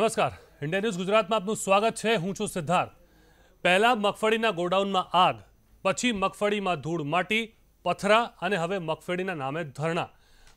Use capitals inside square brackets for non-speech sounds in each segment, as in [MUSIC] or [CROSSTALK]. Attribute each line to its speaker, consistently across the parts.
Speaker 1: નમસ્કાર. India news ગુજરાતમાં આપનું સ્વાગત છે. હું છું સિદ્ધાર્થ. પહેલા મગફળીના ગોડાઉનમાં આગ, પછી મગફળીમાં ધૂળ માટી, પથરા અને હવે મગફળીના નામે ધરણા.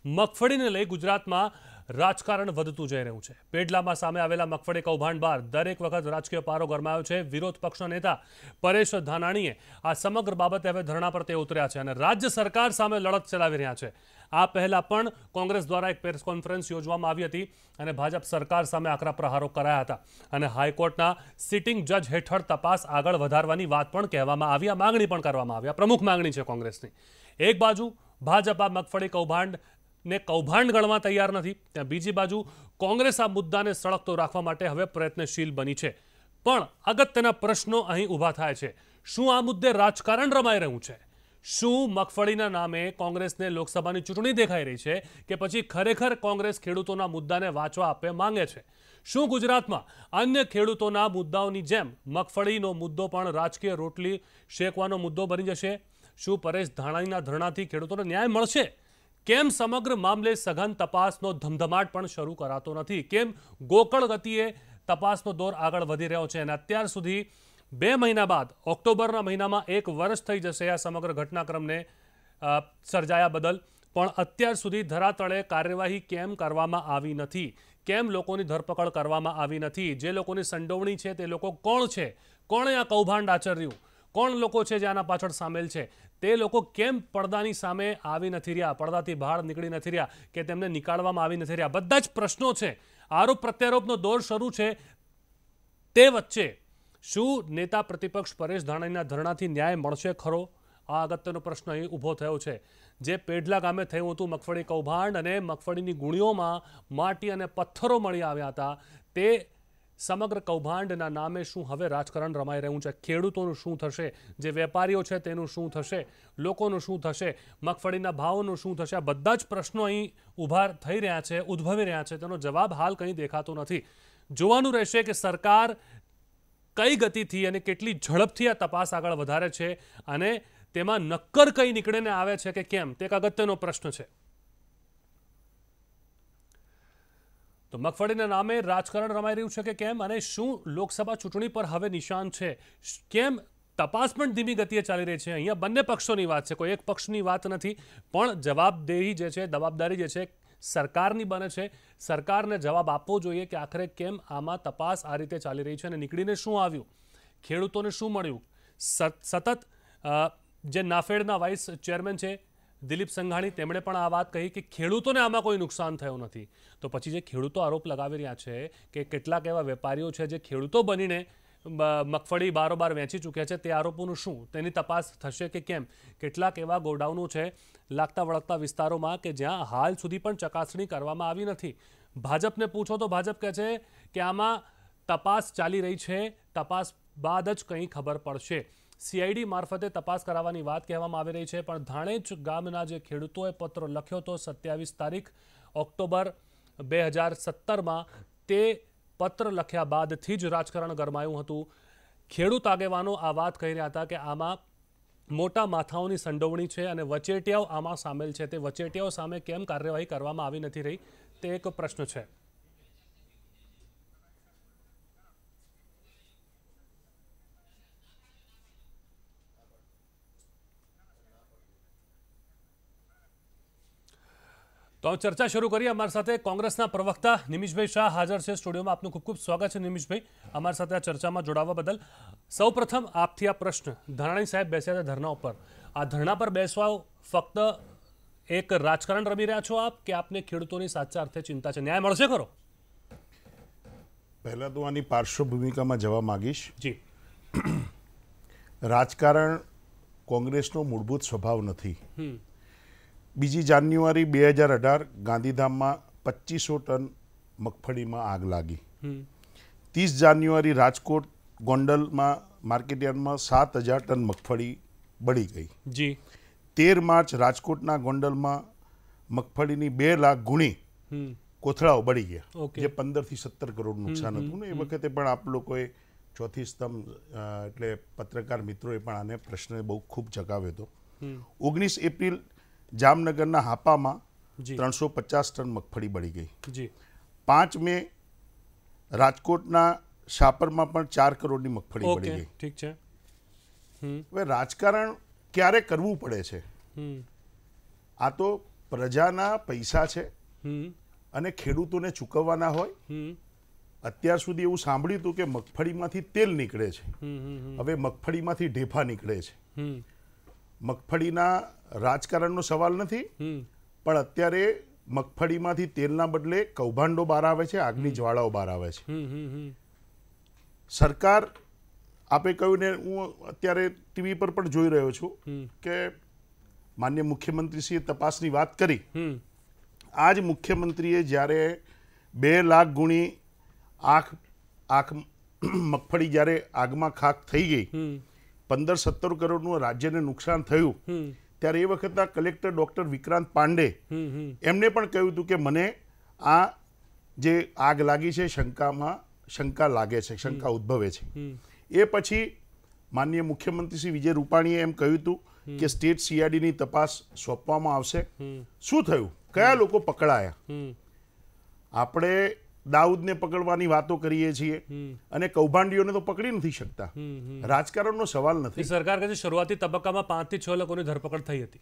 Speaker 1: મગફળીને લઈ ગુજરાતમાં રાજકારણ વધતું જઈ રહ્યું છે. પેડલામાં સામે આવેલા મગફળી કૌભાંડ બાર દરેક વખત રાજકીય પારો ગરમાયો છે. વિરોધ પક્ષના નેતા પરેશ ધાનાણીએ આ સમગ્ર બાબતે હવે ધરણા પર તે ઉતર્યા છે અને રાજ્ય સરકાર સામે લડત ચલાવી રહ્યા છે. આ પહેલા પણ કોંગ્રેસ દ્વારા એક પ્રેસ કોન્ફરન્સ યોજવામાં આવી હતી અને ભાજપ સરકાર સામે આકરા પ્રહારો કરાયા હતા. અને હાઈકોર્ટના સિટિંગ જજ હેઠળ તપાસ આગળ વધારવાની વાત પણ કહેવામાં આવી. આ માંગણી પણ કરવામાં આવી. આ પ્રમુખ માગણી છે કોંગ્રેસની. એક બાજુ ભાજપ આ મગફળી કૌભાંડ ને કૌભાંડ ગણવા તૈયાર નથી. ત્યાં બીજી બાજુ કોંગ્રેસ આ મુદ્દાને સળગતો રાખવા માટે હવે પ્રયત્નશીલ બની છે. પણ અગત્યના પ્રશ્નો અહીં ઊભા થાય છે. શું આ મુદ્દે રાજકારણ રમાઈ રહ્યું છે? શું મગફળીના નામે કોંગ્રેસને લોકસભાની ચૂંટણી દેખાઈ રહી છે કે પછી ખરેખર કોંગ્રેસ ખેડૂતોના મુદ્દાને વાંચવા આપે માંગે છે? શું ગુજરાતમાં અન્ય ખેડૂતોના મુદ્દાઓની જેમ મગફળીનો મુદ્દો પણ રાજકીય રોટલી શેકવાનો મુદ્દો બની જશે? શું પરેશ ધાણાણીના ધરણાથી ખેડૂતોને ન્યાય મળશે? કેમ સમગ્ર મામલે સઘન તપાસનો ધમધમાટ પણ શરૂ કરાતો નથી? કેમ ગોકળ ગતિએ તપાસનો દોર આગળ વધી રહ્યો છે? અને અત્યાર સુધી બે મહિના બાદ, ઓક્ટોબરના મહિનામાં એક વર્ષ થઈ જશે આ સમગ્ર ઘટનાક્રમને સર્જાયા બદલ. પણ અત્યાર સુધી ધરાતળે કાર્યવાહી કેમ કરવામાં આવી નથી? કેમ લોકોની ધરપકડ કરવામાં આવી નથી? જે લોકોની સંડોવણી છે તે લોકો કોણ છે? કોણે આ કૌભાંડ આચર્યું? કોણ લોકો છે જે આના પાછળ સામેલ છે? તે લોકો કેમ પડદાની સામે આવી નથી રહ્યા? પડદાથી બહાર નીકળી નથી રહ્યા કે તેમને નીકાળવામાં આવી નથી રહ્યા? બધા જ પ્રશ્નો છે. આરોપ પ્રત્યારોપનો દોર શરૂ છે તે વચ્ચે. શું નેતા પ્રતિપક્ષ પરેશ ધાણાણીના ધરણાથી ન્યાય મળશે ખરો? આ અગત્યનો પ્રશ્ન અહીં ઊભો થયો છે. જે પેઢલા ગામે થયું હતું મગફળી કૌભાંડ અને મગફળીની ગુણીઓમાં માટી અને પથ્થરો મળી આવ્યા હતા. તે સમગ્ર કૌભાંડના નામે શું હવે રાજકારણ રમાઈ રહ્યું છે? ખેડૂતોનું શું થશે? જે વેપારીઓ છે તેનું શું થશે? લોકોનું શું થશે? મગફળીના ભાવોનું શું થશે? આ બધા જ પ્રશ્નો અહીં ઊભા થઈ રહ્યા છે, ઉદ્ભવી રહ્યા છે. તેનો જવાબ હાલ કંઈ દેખાતો નથી. જોવાનું રહેશે કે સરકાર કઈ ગતિથી અને કેટલી ઝડપથી આ તપાસ આગળ વધારે છે અને તેમાં નક્કર કઈ નીકળીને આવે છે કે કેમ, તે એક અગત્યનો પ્રશ્ન છે. તો મગફળીના નામે રાજકારણ રમાઈ રહ્યું છે કે કેમ અને શું લોકસભા ચૂંટણી પર હવે નિશાન છે? કેમ તપાસ પણ ધીમી ગતિએ ચાલી રહી છે? અહીંયા બંને પક્ષોની વાત છે, કોઈ એક પક્ષની વાત નથી, પણ જવાબદેહી જે છે, જવાબદારી જે છે સરકારની બને છે. સરકારને જવાબ આપવો જોઈએ કે આખરે કેમ આમાં તપાસ આ રીતે ચાલી રહી છે અને નીકળીને શું આવ્યું? ખેડૂતોને શું મળ્યું? સત- સતત જે નાફેડના વાઇસ ચેરમેન છે દિલીપ સંઘાણી, તેમણે પણ આ વાત કહી કે ખેડૂતોને આમાં કોઈ નુકસાન થયું નથી. તો પછી જે ખેડૂતો આરોપ લગાવી રહ્યા છે કે કેટલાક એવા વેપારીઓ છે જે ખેડૂતો બનીને મગફળી બારોબાર વેચી ચૂક્યા છે. તે આરોપોનું શું? તેની તપાસ થશે કે કેમ? કેટલાક એવા ગોડાઉનો છે લાગતા વળગતા વિસ્તારોમાં કે જ્યાં હાલ સુધી પણ ચકાસણી કરવામાં આવી નથી. ભાજપને પૂછો તો ભાજપ કહે છે કે આમાં તપાસ ચાલી રહી છે. તપાસ બાદ જ કંઈ ખબર પડશે. સીઆઈડી મારફતે તપાસ કરાવવાની વાત કહેવામાં આવી રહી છે, પણ ધાણેજ ગામના જે ખેડૂતોએ પત્ર લખ્યો હતો સત્યાવીસ તારીખ ઓક્ટોબર બે હજાર સત્તરમાં તે પત્ર લખ્યા બાદથી જ રાજકારણ ગરમાયું હતું. ખેડૂત આગેવાનો આ વાત કહી રહ્યા હતા કે આમાં મોટા માથાઓની સંડોવણી છે અને વચેટિયાઓ આમાં સામેલ છે. તે વચેટિયાઓ સામે કેમ કાર્યવાહી કરવામાં આવી નથી રહી તે એક પ્રશ્ન છે. તો ચર્ચા શરૂ કરીએ અમારી સાથે કોંગ્રેસના પ્રવક્તા નિમિષભાઈ શાહ હાજર છે સ્ટુડિયોમાં. આપનું ખૂબ ખૂબ સ્વાગત છે નિમિષભાઈ. અમારી સાથે આ ચર્ચામાં જોડાવા બદલ સૌપ્રથમ આપથી આ પ્રશ્ન. ધરાણી સાહેબ બેસ્યા હતા ધરણા ઉપર. આ ધરણા પર બેસવા ફક્ત એક રાજકારણ રમી રહ્યા છો આપ કે આપને ખેડૂતોની સાચા અર્થે ચિંતા છે? ન્યાય મળશે ખરો?
Speaker 2: પહેલાં તો આની પાર્શ્વભૂમિકામાં જવા માંગીશ.
Speaker 1: જી.
Speaker 2: રાજકારણ કોંગ્રેસનો મૂળભૂત સ્વભાવ નથી. બીજી જાન્યુઆરી બે હજાર અઢાર ગાંધીધામમાં પચીસો ટન મગફળીમાં આગ લાગી. ત્રીસ જાન્યુઆરી રાજકોટ ગોંડલમાં માર્કેટયાર્ડમાં સાત હજાર ટન મગફળી બળી ગઈ.
Speaker 1: જી.
Speaker 2: તેર માર્ચ રાજકોટના ગોંડલમાં મગફળીની બે લાખ ગુણી કોથળાઓ બળી ગયા. જે પંદરથી સત્તર કરોડ નુકસાન હતું ને એ વખતે પણ આપ લોકોએ ચોથી સ્તંભ એટલે પત્રકાર મિત્રોએ પણ આને પ્રશ્ન બહુ ખૂબ ચકાવ્યો હતો. ઓગણીસ એપ્રિલ જામનગરના હાપામાં ત્રણસો પચાસ ટન મગફળી બળી ગઈ.
Speaker 1: જી.
Speaker 2: પાંચ મે રાજકોટના શાપરમાં પણ ચાર કરોડની મગફળી બળી ગઈ.
Speaker 1: ઠીક છે.
Speaker 2: હવે રાજકારણ ક્યારે કરવું પડે છે? આ તો પ્રજાના પૈસા છે અને ખેડૂતોને ચૂકવવાના હોય. અત્યાર સુધી એવું સાંભળ્યું હતું કે મગફળીમાંથી તેલ નીકળે છે. હવે મગફળીમાંથી ઢેફા નીકળે છે. મગફળીના રાજકારણનો સવાલ નથી. પણ અત્યારે મગફળીમાંથી તેલના બદલે કૌભાંડો બહાર આવે છે આગની જ્વાળાઓ બહાર આવે છે. સરકાર આપે કહ્યું ને હું અત્યારે ટીવી પર પણ જોઈ રહ્યો છું કે માન્ય મુખ્યમંત્રીશ્રીએ તપાસની વાત કરી. આજ મુખ્યમંત્રીએ જ્યારે બે લાખ ગુણી આંખ આંખ મગફળી જ્યારે આગમાં ખાક થઈ ગઈ પંદર સત્તર કરોડનું રાજ્યને નુકસાન થયું. ત્યારે એ વખતના કલેક્ટર ડૉક્ટર વિક્રાંત પાંડે એમને પણ કહ્યું હતું કે મને આ જે આગ લાગી છે શંકામાં શંકા લાગે છે શંકા ઉદ્ભવે છે. એ પછી માનનીય મુખ્યમંત્રી શ્રી વિજય રૂપાણીએ એમ કહ્યું હતું કે સ્ટેટ સીઆઈડીની તપાસ સોંપવામાં આવશે. શું થયું? કયા લોકો પકડાયા? આપણે દાઉદને પકડવાની વાતો કરીએ છીએ અને કૌભાંડીઓને તો પકડી નથી શકતા. રાજકારણનો સવાલ નથી.
Speaker 1: સરકાર કહે છે શરૂઆતી તબક્કામાં પાંચથી છ લોકોની ધરપકડ થઈ હતી.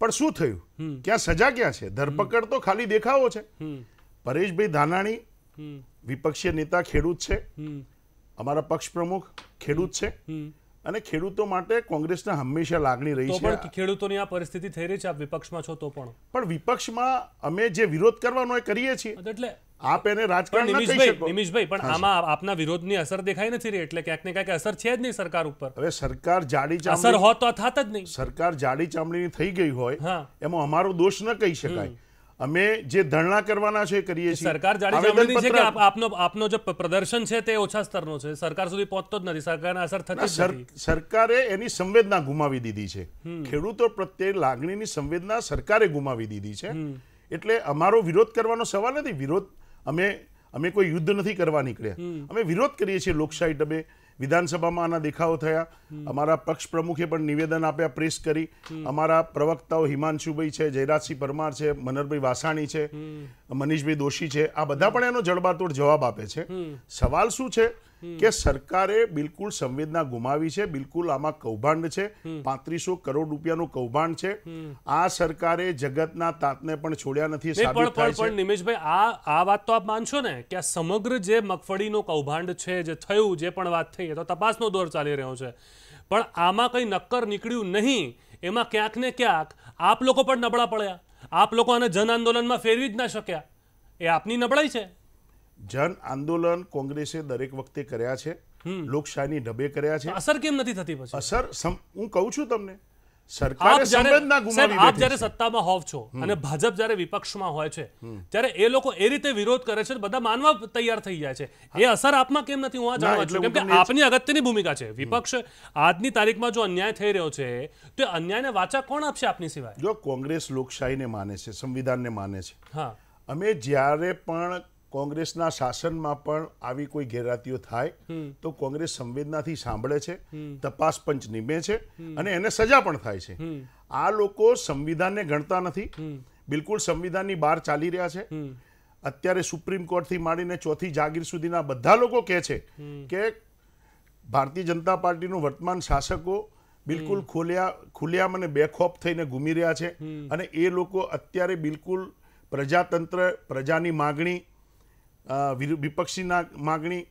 Speaker 2: પણ શું થયું? ક્યાં સજા ક્યાં છે? ધરપકડ તો ખાલી દેખાવો છે. પરેશભાઈ ધાનાણી વિપક્ષીય નેતા ખેડૂત છે. અમારા પક્ષ પ્રમુખ ખેડૂત છે. અને ખેડૂતો માટે કોંગ્રેસના હંમેશા લાગણી રહી છે.
Speaker 1: ખેડૂતોની આ પરિસ્થિતિ થઈ રહી છે આપ વિપક્ષમાં છો તો પણ.
Speaker 2: પણ વિપક્ષમાં અમે જે વિરોધ કરવાનો એ કરીએ છીએ.
Speaker 1: એટલે
Speaker 2: આપ એને રાજકારણ
Speaker 1: નિમિષભાઈ પણ આમાં આપના વિરોધની અસર દેખાઈ નથી રહી એટલે ક્યાંક ને ક્યાંક અસર છે જ નહીં સરકાર ઉપર.
Speaker 2: હવે સરકાર જાડી
Speaker 1: અસર હોત તો થાત જ નહીં.
Speaker 2: સરકાર જાડી ચામડીની થઈ ગઈ હોય એમાં અમારો દોષ ન કહી શકાય. અમે જે ધરણા કરવાના છે કરીએ છીએ.
Speaker 1: સરકાર જાડી ચામડીની છે કે આપનો આપનો જે પ્રદર્શન છે તે ઓછા સ્તરનો છે? સરકાર સુધી પહોંચતો જ નથી. સરકારને અસર થતી
Speaker 2: સરકારે એની સંવેદના ગુમાવી દીધી છે. ખેડૂતો પ્રત્યે લાગણીની સંવેદના સરકારે ગુમાવી દીધી છે. એટલે અમારો વિરોધ કરવાનો સવાલ નથી. વિરોધ અમે અમે કોઈ યુદ્ધ નથી કરવા નીકળ્યા. અમે વિરોધ કરીએ છીએ લોકશાહી ડબે. વિધાનસભામાં આના દેખાવો થયા. અમારા પક્ષ પ્રમુખે પણ નિવેદન આપ્યા પ્રેસ કરી. અમારા પ્રવક્તાઓ હિમાંશુભાઈ છે જયરાજસિંહ પરમાર છે મનરભાઈ વાસાણી છે મનીષભાઈ દોશી છે. આ બધા પણ એનો જડબાતોડ જવાબ આપે છે. સવાલ શું છે? કે સરકારે બિલકુલ સંવેદના ગુમાવી છે બિલકુલ આમાં કૌભાંડ છે. પાંત્રીસો કરોડ રૂપિયાનું કૌભાંડ છે. આ સરકારે જગતના તાતને પણ છોડ્યા નથી સાબિત થાય છે.
Speaker 1: નિમેશભાઈ આ આ વાત તો આપ માનશો ને કે આ સમગ્ર જે મગફળીનો કૌભાંડ છે જે થયું જે પણ વાત થઈ એ તો તપાસનો દોર ચાલી રહ્યો છે. પણ આમાં કંઈ નક્કર નીકળ્યું નહીં એમાં ક્યાંક ને ક્યાંક આપ લોકો પણ નબળા પડ્યા. આપ લોકો આને જન આંદોલનમાં ફેરવી જ ના શક્યા. એ આપની નબળાઈ છે.
Speaker 2: જન આંદોલન કોંગ્રેસે દરેક વખતે કર્યા છે. લોકશાહીની ઢબે કર્યા છે.
Speaker 1: અસર કેમ નથી થતી પછી?
Speaker 2: અસર હું કહું છું તમને સરકારે સંવેદના ગુમાવી
Speaker 1: આપ જ્યારે. સત્તામાં હોવ છો અને ભાજપ જ્યારે વિપક્ષમાં હોય છે ત્યારે એ લોકો એ રીતે વિરોધ કરે છે બધા માનવા તૈયાર થઈ જાય છે. એ અસર આપમાં કેમ નથી? હું આ જાણવા
Speaker 2: એટલે
Speaker 1: છું. કેમ કે આપની અગત્યની ભૂમિકા છે. વિપક્ષ આજની તારીખમાં જો અન્યાય થઈ રહ્યો છે તો અન્યાયને વાચા કોણ આપશે આપની સિવાય?
Speaker 2: જો કોંગ્રેસ લોકશાહીને માને છે સંવિધાનને માને છે
Speaker 1: હા.
Speaker 2: અમે જ્યારે પણ કોંગ્રેસના શાસનમાં પણ આવી કોઈ ગેરરાતીઓ થાય તો કોંગ્રેસ સંવેદનાથી સાંભળે છે તપાસ પંચ નિમે છે અને એને સજા પણ થાય છે. આ લોકો સંવિધાનને ગણતા નથી. બિલકુલ સંવિધાનની બહાર ચાલી રહ્યા છે. અત્યારે સુપ્રીમ કોર્ટથી માંડીને ચોથી જાગીર સુધીના બધા લોકો કહે છે કે ભારતીય જનતા પાર્ટીનું વર્તમાન શાસકો બિલકુલ ખોલ્યા ખુલ્યામ અને બેખોફ થઈને ઘૂમી રહ્યા છે અને એ લોકો અત્યારે બિલકુલ પ્રજાતંત્ર પ્રજાની માગણી વિપક્ષીના માગણી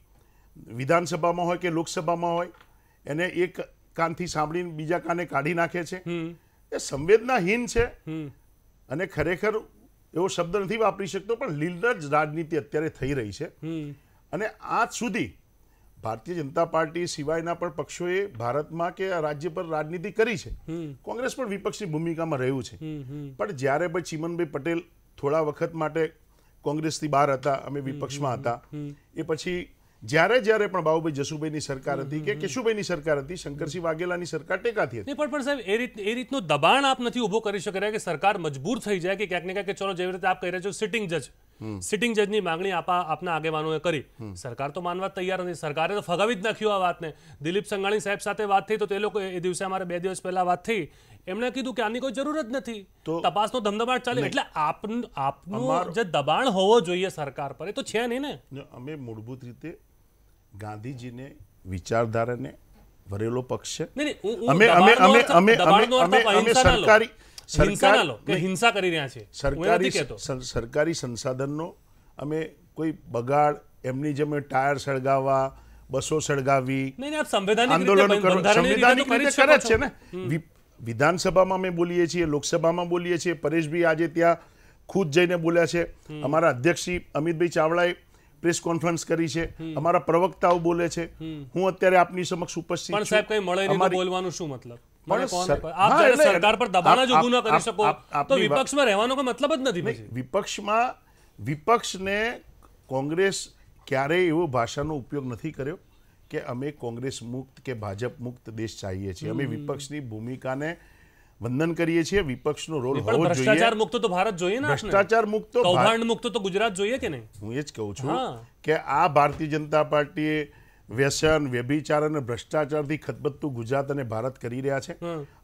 Speaker 2: વિધાનસભામાં હોય કે લોકસભામાં હોય એને એક કાનથી સાંભળીને બીજા કાને કાઢી નાખે છે. એ સંવેદનાહીન છે. અને ખરેખર એવો શબ્દ નથી વાપરી શકતો પણ લીલજ રાજનીતિ અત્યારે થઈ રહી છે. અને આજ સુધી ભારતીય જનતા પાર્ટી સિવાયના પણ પક્ષોએ ભારતમાં કે રાજ્ય પર રાજનીતિ કરી છે. કોંગ્રેસ પણ વિપક્ષની ભૂમિકામાં રહ્યું છે. પણ જ્યારે ભાઈ ચીમનભાઈ પટેલ થોડા વખત માટે કોંગ્રેસથી બહાર હતા અમે વિપક્ષમાં હતા. એ પછી જ્યારે જ્યારે પણ બાબુભાઈ જસુભાઈની સરકાર હતી કે કેશુભાઈની સરકાર હતી શંકરસિંહ વાઘેલાની સરકાર ટેકાથી હતી.
Speaker 1: પણ પણ સાહેબ એ રીત એ રીતનું દબાણ આપ નથી ઊભો કરી શકે રહ્યા કે સરકાર મજબૂર થઈ જાય કે ક્યાંક ને ક્યાંક ચલો જેવી રીતે આપ કહી રહ્યા છો સિટિંગ જજ સિટિંગ જજની માંગણી આપા આપના આગેવાનોએ કરી. સરકાર તો માનવા તૈયાર નથી. સરકારે તો ફગાવી જ નાખ્યું આ વાતને. દિલીપ સંઘાણી સાહેબ સાથે વાત થઈ તો તે લોકો એ દિવસે અમારે બે દિવસ પહેલા વાત થઈ. એમણે કીધું કે આની કોઈ જરૂર જ નથી તપાસનો ધમધમાટ ચાલે. એટલે આપનું આપનું જે દબાણ હોવો જોઈએ સરકાર પર એ તો છે નહીં ને?
Speaker 2: અમે મૂળભૂત રીતે ગાંધીજીને વિચારધારાને ભરેલો પક્ષ છે. અમે- અમે- અમે- અમે- અમે- અમે. સરકારી-
Speaker 1: હિંસા
Speaker 2: સરકાર-
Speaker 1: કરી રહ્યા છે.
Speaker 2: સરકારી સરકારી સંસાધનનો અમે કોઈ બગાડ એમની જેમ ટાયર સળગાવવા બસો સળગાવી
Speaker 1: આંદોલન સંવૈધાનિક રીતે
Speaker 2: કરો. સંવિધાનિક રીતે કરે છે. ને. વિધાનસભામાં અમે બોલીએ છીએ લોકસભામાં બોલીએ છીએ. પરેશભાઈ આજે ત્યાં ખુદ જઈને બોલ્યા છે. અમારા અધ્યક્ષ શ્રી અમિતભાઈ ચાવડાએ પ્રેસ કોન્ફરન્સ કરી છે. અમારા પ્રવક્તાઓ બોલે છે. હું અત્યારે આપની સમક્ષ ઉપસ્થિત
Speaker 1: પણ સાહેબ કઈ મળે નહીં બોલવાનું શું મતલબ? વિપક્ષમાં
Speaker 2: વિપક્ષને કોંગ્રેસ ક્યારેય એવો ભાષાનો ઉપયોગ નથી કર્યો. કે અમે કોંગ્રેસ મુક્ત કે ભાજપ મુક્ત દેશ ચાહીએ છીએ. અમે વિપક્ષની ભૂમિકાને વંદન કરીએ છીએ. વિપક્ષનો રોલ હોવો
Speaker 1: ભ્રષ્ટાચાર
Speaker 2: જોઈએ
Speaker 1: મુક્ત તો ભારત જોઈએ ને
Speaker 2: ભ્રષ્ટાચાર મુક્ત તો
Speaker 1: કૌભાંડ મુક્ત તો ગુજરાત જોઈએ કે નહીં?
Speaker 2: હું એ જ કહું છું કે આ ભારતીય જનતા પાર્ટીએ વ્યસન વ્યભિચાર અને ભ્રષ્ટાચારથી ખતબત્તું ગુજરાત અને ભારત કરી રહ્યા છે.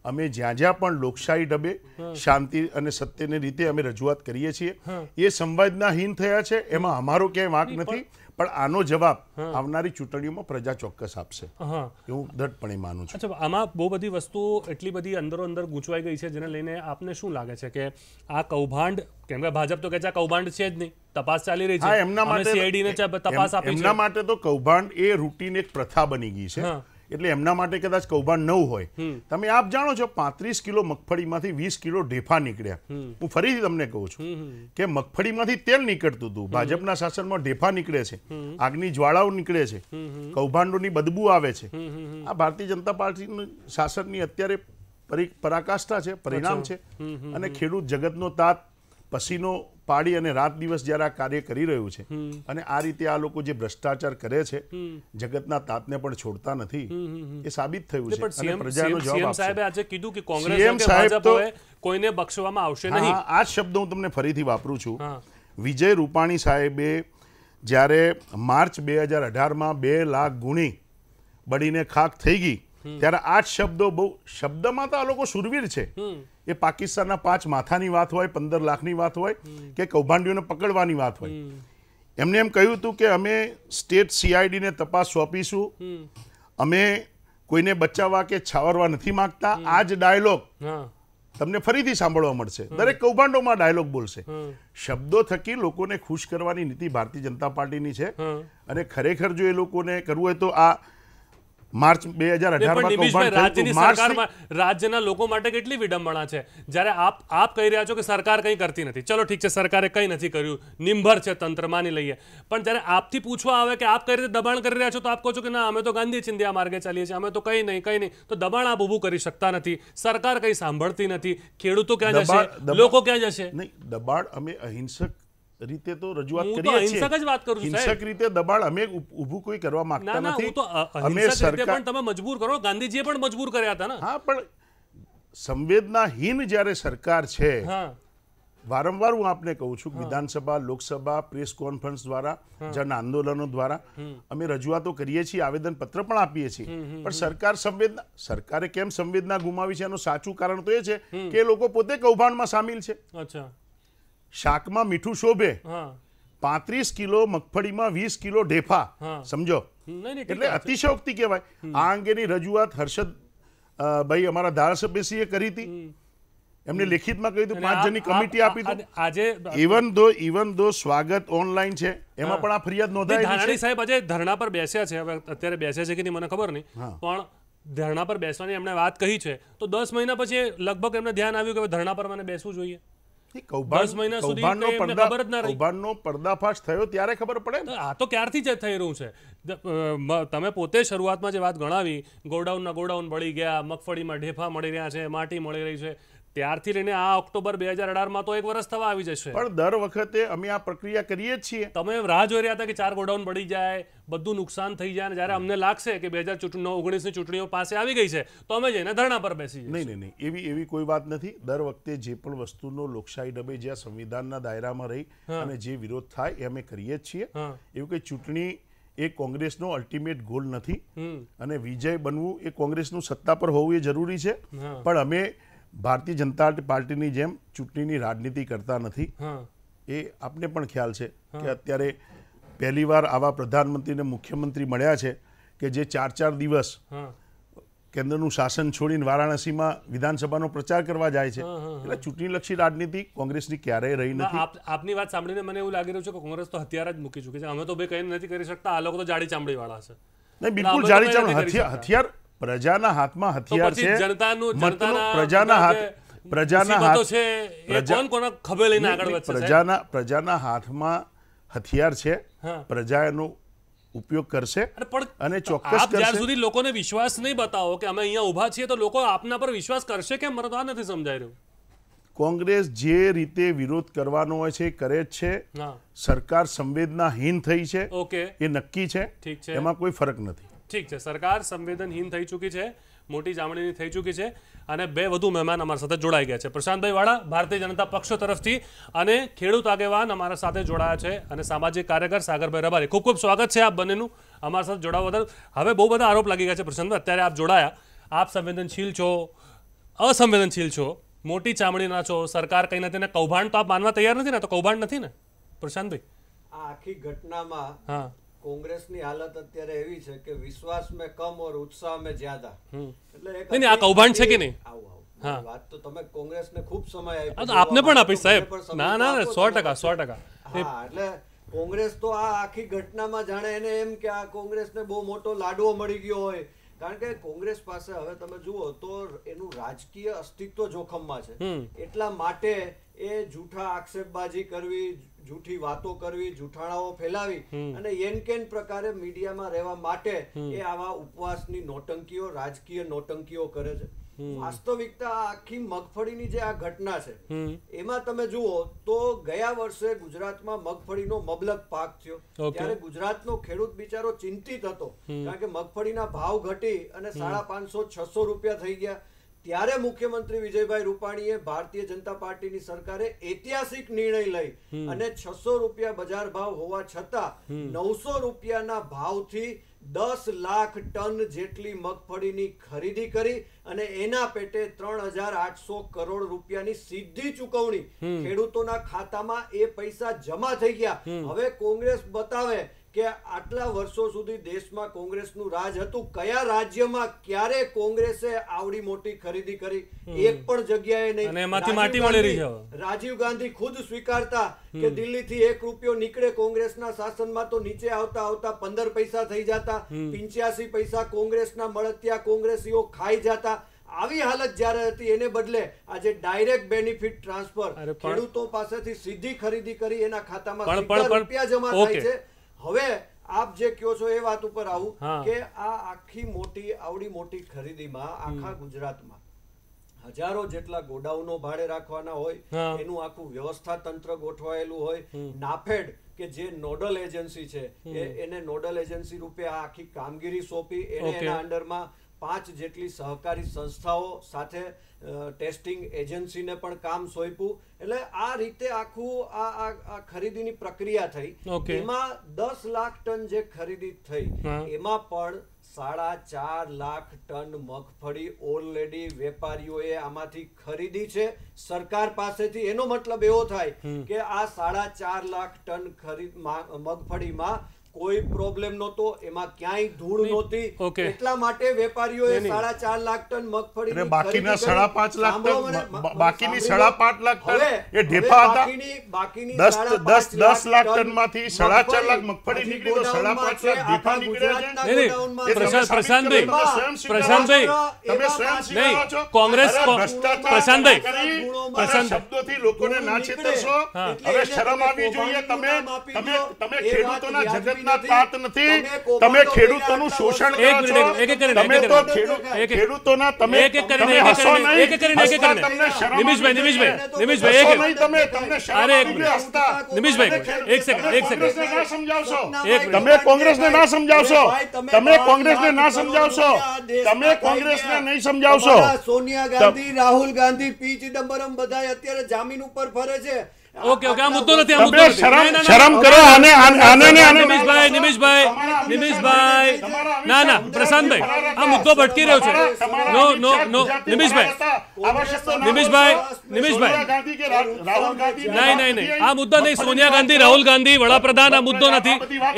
Speaker 2: અમે જ્યાં જ્યાં પણ લોકશાહી ડબે શાંતિ અને સત્યની રીતે અમે રજૂઆત કરીએ છીએ. એ સંવેદનાહીન થયા છે. એમાં અમારો ક્યાંય વાંક નથી. પણ આનો જવાબ આવનારી ચૂંટણીઓમાં પ્રજા ચોક્કસ આપશે. એવું દ્રઢપણે માનું છું.
Speaker 1: અચ્છા આમાં બહુ બધી વસ્તુઓ એટલી બધી અંદરો અંદર ગૂંચવાઈ ગઈ છે જેને લઈને આપને શું લાગે છે કે આ કૌભાંડ કેમ કે ભાજપ તો કે છે આ કૌભાંડ છે જ નહીં તપાસ ચાલી રહી છે.
Speaker 2: એમના માટે
Speaker 1: CID ને તપાસ આપી
Speaker 2: એમના માટે તો કૌભાંડ એ રૂટીન એક પ્રથા બની ગઈ છે. એટલે એમના માટે કદાચ કૌભાંડ ન હોય. તમે આપ જાણો છો પાંત્રીસ કિલો મગફળીમાંથી વીસ કિલો ઢેફા નીકળ્યા. હું ફરીથી તમને કહું છું કે મગફળીમાંથી તેલ નીકળતું હતું. ભાજપના શાસનમાં ઢેફા નીકળે છે. આગની જ્વાળાઓ નીકળે છે. કૌભાંડોની બદબુ આવે છે. આ ભારતીય જનતા પાર્ટીનું શાસનની અત્યારે પરી- પરાકાષ્ઠા છે પરિણામ છે. અને ખેડૂત જગતનો તાત પસીનો પાડી અને રાત દિવસ જ્યારે આ કાર્ય કરી રહ્યું છે અને આ રીતે આ લોકો જે ભ્રષ્ટાચાર કરે છે જગતના તાતને પણ છોડતા નથી એ સાબિત થયું છે અને પ્રજાનો જવાબ
Speaker 1: સાહેબે આજે કીધું કે કોંગ્રેસ
Speaker 2: સાહેબ તો-
Speaker 1: કોઈને બક્ષવામાં આવશે નહીં.
Speaker 2: આ શબ્દ હું તમને ફરીથી વાપરું છું. વિજય રૂપાણી સાહેબે જ્યારે માર્ચ બે હજાર અઢારમાં બે લાખ ગુણી બળીને ખાક થઈ ગઈ ત્યારે આ શબ્દો બહુ શબ્દમાં તો આ લોકો સુરવીર છે. એ પાકિસ્તાનના પાંચ માથાની વાત હોય પંદર લાખની વાત હોય કે કૌભાંડીઓને પકડવાની વાત હોય. એમને એમ કહ્યું હતું કે અમે સ્ટેટ સીઆઈડીને તપાસ સોંપીશું. અમે કોઈને બચાવવા કે છાવરવા નથી માંગતા. આ જ ડાયલોગ તમને ફરીથી સાંભળવા મળશે. દરેક કૌભાંડોમાં ડાયલોગ બોલશે. શબ્દો થકી લોકોને ખુશ કરવાની નીતિ ભારતીય જનતા પાર્ટીની છે. અને ખરેખર જો એ લોકોને કરવું હોય તો આ માર્ચ બે હજાર
Speaker 1: સરકારમાં રાજ્યના લોકો માટે કેટલી વિડંબણા છે? જ્યારે આપ આપ કહી રહ્યા છો કે સરકાર કંઈ કરતી નથી. ચલો ઠીક છે સરકારે કંઈ નથી કર્યું. નિંભર છે તંત્ર માની લઈએ. પણ જ્યારે આપથી પૂછવા આવે કે આપ કઈ રીતે દબાણ કરી રહ્યા છો તો આપ કહો છો કે ના અમે તો ગાંધી ચિંધ્યા માર્ગે ચાલીએ છીએ. અમે તો કંઈ નહીં કંઈ નહીં. તો દબાણ આપ ઊભું કરી શકતા નથી. સરકાર કંઈ સાંભળતી નથી. ખેડૂતો ક્યાં જશે? લોકો ક્યાં જશે?
Speaker 2: નહીં દબાણ અમે અહિંસક રીતે તો રજૂઆત
Speaker 1: હું તો હિંસક જ વાત કરું છું, સાહેબ.
Speaker 2: હિંસક રીતે દબાણ અમે ઊભું કોઈ કરવા માંગતા નથી. અમે સરકાર
Speaker 1: પણ તમે મજબૂર કરો. ગાંધીજીએ પણ મજબૂર કર્યા હતા ને.
Speaker 2: હા પણ સંવેદનાહીન જ્યારે સરકાર છે વારંવાર હું આપને કહું છું કે વિધાનસભા લોકસભા પ્રેસ કોન્ફરન્સ દ્વારા જન આંદોલનો દ્વારા અમે રજૂઆતો કરીએ છીએ આવેદન પત્ર પણ આપીએ છીએ. પણ સરકાર સંવેદના સરકારે કેમ સંવેદના ગુમાવી છે એનું સાચું કારણ તો એ છે કે લોકો પોતે કૌભાંડમાં સામેલ છે.
Speaker 1: અચ્છા.
Speaker 2: શાકમાં મીઠું શોભે. પાંત્રીસ કિલો મગફળીમાં વીસ કિલો ઢેફા. સમજો? એટલે અતિશયોક્તિ કહેવાય. આ અંગેની રજૂઆત હર્ષદ ભાઈ અમારા ધારાસભ્યશ્રીએ કરી હતી. એમને લેખિતમાં કહ્યું હતું પાંચ જણની કમિટી આપી હતી
Speaker 1: આજે
Speaker 2: ઇવન દો ઇવન દો સ્વાગત ઓનલાઈન છે એમાં પણ આ ફરિયાદ નોંધાઈ
Speaker 1: સાહેબ આજે ધરણા પર બેસ્યા છે. હવે અત્યારે બેસ્યા છે કે નહીં મને ખબર નહીં. પણ ધરણા પર બેસવાની એમણે વાત કહી છે. તો દસ મહિના પછી લગભગ એમને ધ્યાન આવ્યું કે ધરણા પર મને બેસવું જોઈએ. દસ મહિના સુધી ખબર જ ના રહી.
Speaker 2: કૌભાંડનો પર્દાફાશ થયો ત્યારે ખબર પડે
Speaker 1: આ તો ક્યારથી જ થઈ રહ્યું છે? તમે પોતે શરૂઆતમાં જે વાત ગણાવી ગોડાઉનના ગોડાઉન બળી ગયા મગફળીમાં ઢેફા મળી રહ્યા છે માટી મળી રહી છે. ત્યારથી લઈને આ ઓક્ટોબર બે હજાર અઢારમાં તો એક વર્ષ થવા આવી જશે.
Speaker 2: પણ દર વખતે અમે આ પ્રક્રિયા કરીએ છીએ.
Speaker 1: તમે રાહ જોઈ રહ્યા હતા કે ચાર ગોડાઉન પડી જાય બધું નુકસાન થઈ જાય અને જ્યારે અમને લાગશે કે બે હજાર ઓગણીસની ચૂંટણીઓ પાસે આવી ગઈ છે તો અમે જઈને ધરણા પર બેસી
Speaker 2: નહીં નહીં નહીં. એવી એવી કોઈ વાત નથી. દર વખતે જે પણ વસ્તુનો લોકશાહી ડબે જ્યાં સંવિધાનના દાયરામાં રહી અને જે વિરોધ થાય એ અમે કરીએ જ છીએ. એવું કે ચૂંટણી એ કોંગ્રેસનો અલ્ટિમેટ ગોલ નથી. અને વિજય બનવું એ કોંગ્રેસનું સત્તા પર હોવું એ જરૂરી છે. પણ અમે ભારતીય જનતા પાર્ટીની જેમ ચૂંટણીની રાજનીતિ કરતા નથી. એ આપને પણ ખ્યાલ છે કે અત્યારે પહેલીવાર આવા પ્રધાનમંત્રી મુખ્યમંત્રી મળ્યા છે કે જે ચાર ચાર દિવસ કેન્દ્રનું શાસન છોડીને વારાણસીમાં વિધાનસભાનો પ્રચાર કરવા જાય છે. એટલે ચૂંટણીલક્ષી રાજનીતિ કોંગ્રેસની ક્યારેય રહી નથી.
Speaker 1: આપ આપની વાત સાંભળીને મને એવું લાગી રહ્યું છે કે કોંગ્રેસ તો હથિયાર જ મૂકી ચૂકી છે. અમે તો બે કંઈ નથી કરી શકતા આ લોકો તો જાડી ચામડી વાળા છે.
Speaker 2: નહીં બિલકુલ
Speaker 1: જાડી ચામડી
Speaker 2: હથિયાર પ્રજાના હાથમાં હથિયાર છે
Speaker 1: જનતાનું જનતાના
Speaker 2: પ્રજાના હાથ પ્રજાના હાથ
Speaker 1: છે કોણ કોના ખભે લઈને આગળ વધશે
Speaker 2: પ્રજાના પ્રજાના હાથમાં હથિયાર છે પ્રજા એનો ઉપયોગ કરશે અને ચોક્કસ
Speaker 1: જ્યાર સુધી લોકોને વિશ્વાસ નહીં બતાવો કે અમે અહીંયા ઊભા છીએ તો લોકો આપના પર વિશ્વાસ કરશે કે મને તો આ નથી સમજાઈ રહ્યું.
Speaker 2: કોંગ્રેસ જે રીતે વિરોધ કરવાનો હોય છે એ કરે જ છે. સરકાર સંવેદનાહીન થઈ છે.
Speaker 1: ઓકે.
Speaker 2: એ નક્કી છે. એમાં કોઈ ફરક નથી.
Speaker 1: ઠીક છે સરકાર સંવેદનહીન થઈ ચૂકી છે મોટી જામણીની થઈ ચૂકી છે અને બે વધુ મહેમાન અમારા સાથે જોડાઈ ગયા છે. પ્રશાંતભાઈ વાળા ભારતીય જનતા પક્ષ તરફથી અને ખેડૂત આગેવાન અમારા સાથે જોડાયા છે અને સામાજિક કાર્યકર સાગરભાઈ રબારી. ખૂબ ખૂબ સ્વાગત છે આપ બંનેનું અમારા સાથે જોડાવા બદલ. હવે બહુ બધા આરોપ લાગી ગયા છે પ્રશાંતભાઈ અત્યારે આપ જોડાયા. આપ સંવેદનશીલ છો અસંવેદનશીલ છો મોટી ચામડીના છો સરકાર કંઈ નથી ને કૌભાંડ તો આપ માનવા તૈયાર નથી ને? તો કૌભાંડ નથી ને? પ્રશાંતભાઈ.
Speaker 3: આ આખી ઘટનામાં
Speaker 1: હા.
Speaker 3: કોંગ્રેસની હાલત અત્યારે એવી છે કે વિશ્વાસ મેં કમ ઓર ઉત્સાહ મેં જ્યાદા. એટલે
Speaker 1: નહીં આ કૌભાંડ છે કે નહીં?
Speaker 3: સમય એટલે કોંગ્રેસ તો આ આખી ઘટનામાં જાણે એને એમ કે આ કોંગ્રેસને બહુ મોટો લાડવો મળી ગયો હોય. કારણ કે કોંગ્રેસ પાસે હવે તમે જુઓ તો એનું રાજકીય અસ્તિત્વ જોખમમાં છે. એટલા માટે એ જૂઠા આક્ષેપબાજી કરવી જૂઠી વાતો કરવી જૂઠાણાઓ ફેલાવી અને એન પ્રકારે મીડિયામાં રહેવા માટે એ આવા ઉપવાસની નોટંકીઓ રાજકીય નોટંકીઓ કરે છે. વાસ્તવિકતા આખી મગફળીની જે આ ઘટના છે એમાં તમે જુઓ તો ગયા વર્ષે ગુજરાતમાં મગફળીનો મબલક પાક થયો. ત્યારે ગુજરાતનો ખેડૂત બિચારો ચિંતિત હતો કારણ કે મગફળીના ભાવ ઘટી અને સાડા પાંચસો છસો રૂપિયા થઈ ગયા. ત્યારે મુખ્યમંત્રી વિજયભાઈ રૂપાણીએ ભારતીય જનતા પાર્ટીની સરકારે ઐતિહાસિક નિર્ણય લઈ અને છસો રૂપિયા બજાર ભાવ હોવા છતાં નવસો રૂપિયાના ભાવથી દસ લાખ ટન જેટલી મગફળીની ખરીદી કરી અને એના પેટે ત્રણ હજાર આઠસો કરોડ રૂપિયાની સીધી ચુકવણી. ખેડૂતોના ખાતામાં એ પૈસા જમા થઈ ગયા. હવે કોંગ્રેસ બતાવે કે આટલા વર્ષો સુધી દેશમાં કોંગ્રેસનું રાજ હતું કયા રાજ્યમાં ક્યારે કોંગ્રેસે આવડી મોટી ખરીદી કરી એક પણ જગ્યાએ નહીં.
Speaker 1: એમાંથી માટી મળી રહી છે
Speaker 3: રાજીવ ગાંધી ખુદ સ્વીકારતા કે દિલ્હીથી એક રૂપિયો નીકળે કોંગ્રેસના શાસનમાં તો નીચે આવતા આવતા પંદર પૈસા થઈ જતા પિંચ્યાસી પૈસા કોંગ્રેસના મળતિયા કોંગ્રેસીઓ ખાઈ જતા. આવી હાલત જ્યારે હતી એને બદલે આજે ડાયરેક્ટ બેનિફિટ ટ્રાન્સફર ખેડૂતો પાસેથી સીધી ખરીદી કરી એના ખાતામાં રૂપિયા જમા થાય છે. હવે આપ જે કયો છો એ વાત ઉપર આવું કે આ આખી મોટી આવડી મોટી ખરીદીમાં આખા ગુજરાતમાં હજારો જેટલા ગોડાઉનો ભાડે રાખવાના હોય એનું આખું વ્યવસ્થા તંત્ર ગોઠવાયેલું હોય નાફેડ કે જે નોડલ એજન્સી છે એ એને નોડલ એજન્સી રૂપે આ આખી કામગીરી સોંપી એને. એના અંડરમાં પાંચ જેટલી સહકારી સંસ્થાઓ સાથે ટેસ્ટિંગ એજન્સીને પણ કામ સોંપ્યું. એટલે આ રીતે આખું આ ખરીદીની પ્રક્રિયા થઈ. એમાં દસ લાખ ટન જે ખરીદી થઈ એમાં પણ સાડા ચાર લાખ ટન મગફળી ઓલરેડી વેપારીઓએ આમાંથી ખરીદી છે. સરકાર પાસેથી એનો મતલબ એવો થાય કે આ સાડા ચાર લાખ ટન ખરીદ મગફળીમાં કોઈ પ્રોબ્લેમ નહોતો એમાં ક્યાંય ધૂળ નહોતી. એટલા માટે વેપારીઓએ
Speaker 1: નહીં.
Speaker 3: સાડા ચાર લાખ ટન મગફળી
Speaker 2: બાકીના સાડા પાંચ લાખ ટન, બાકીની સાડા પાંચ લાખ ટન એ ઢેફા હતા?
Speaker 3: બાકીની
Speaker 2: દસ- દસ- લાખ ટનમાંથી સાડા ચાર લાખ
Speaker 3: મગફળી
Speaker 2: નીકળી તો સાડા પાંચ લાખ ઢેફા નીકળ્યા છે.
Speaker 1: પ્રશાંતભાઈ, પ્રશાંતભાઈ,
Speaker 2: તમે સ્વયં.
Speaker 1: કોંગ્રેસ- પ્રશાંતભાઈ, પ્રશાંત-
Speaker 2: શબ્દોથી લોકોને ના છેતરશો હવે શરમ
Speaker 3: તમે
Speaker 2: આવી જોઈએ તમે તમે તમે ખેડૂતોના
Speaker 3: વાત
Speaker 2: જગતના તાત નથી
Speaker 3: તમે
Speaker 2: ખેડૂતોનું શોષણ કરો છો તમે તો ખેડૂતોના તમે
Speaker 1: એક એક કરીને,
Speaker 2: તમે
Speaker 1: એક એક
Speaker 2: હસો નહીં.
Speaker 1: એક એક કરીને, એક એક
Speaker 2: હસતા
Speaker 1: કરીને.
Speaker 2: તમને શરમ
Speaker 1: નિમિષભાઈ, નિમિષભાઈ, નિમિષભાઈ, એક
Speaker 2: નહીં તમે તમને શરમ
Speaker 1: અરે, એક
Speaker 2: આવી જોઈએ
Speaker 1: મિનિટ.
Speaker 2: હસતા.
Speaker 1: નિમિષભાઈ, એક સેકન્ડ, એક સેકન્ડ.
Speaker 2: ના સમજાવશો તમે કોંગ્રેસને ના સમજાવશો
Speaker 3: તમે
Speaker 2: તમે કોંગ્રેસને ના સમજાવશો તમે
Speaker 3: કોંગ્રેસ
Speaker 2: કોંગ્રેસને
Speaker 3: ગયા.
Speaker 2: નહીં સમજાવશો
Speaker 3: સોનિયા ગાંધી રાહુલ ગાંધી પી ચિદમ્બરમ બધા અત્યારે જામીન ઉપર ફરે છે
Speaker 1: ઓકે ઓકે આ મુદ્દો નથી આ મુદ્દો
Speaker 2: શરમ કરો આને આને આને ને આને.
Speaker 1: નિમિષભાઈ નિમિષભાઈ નિમિષભાઈ. ના ના પ્રશાંતભાઈ આ મુદ્દો ભટકી રહ્યો છે. નો નો નો નિમિષભાઈ. નિમિષભાઈ નિમિષભાઈ. નહીં નહીં નહીં. આ મુદ્દો નહીં. સોનિયા ગાંધી રાહુલ ગાંધી વડાપ્રધાન આ મુદ્દો નથી.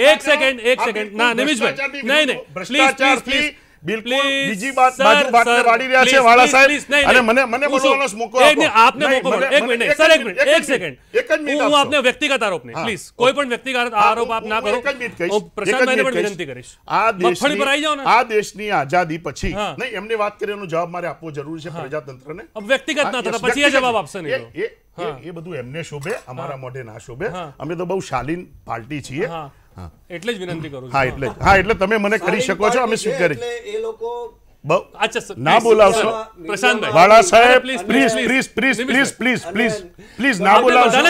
Speaker 1: એક સેકન્ડ એક સેકન્ડ. ના નિમિષભાઈ. નહીં નહીં. પ્લીઝ પ્લીઝ પ્લીઝ
Speaker 2: આ દેશની આઝાદી પછી નહીં એમને વાત એનો જવાબ મારે આપવો જરૂરી છે
Speaker 1: પ્રજાતંત્ર ને વ્યક્તિગત
Speaker 2: ના
Speaker 1: થતા પછી એ જવાબ આપશે નહીં
Speaker 2: એ બધું એમને શોભે અમારા મોઢે ના શોભે. અમે તો બહુ શાલીન પાર્ટી છીએ.
Speaker 1: એટલે જ વિનંતી કરું
Speaker 2: હા એટલે હા એટલે તમે મને કરી શકો છો અમે સ્વીકારી.
Speaker 4: એટલે એ લોકો
Speaker 2: ના બોલાવશો. વાળા સાહેબ please please please please please please please please ના બોલાવશો.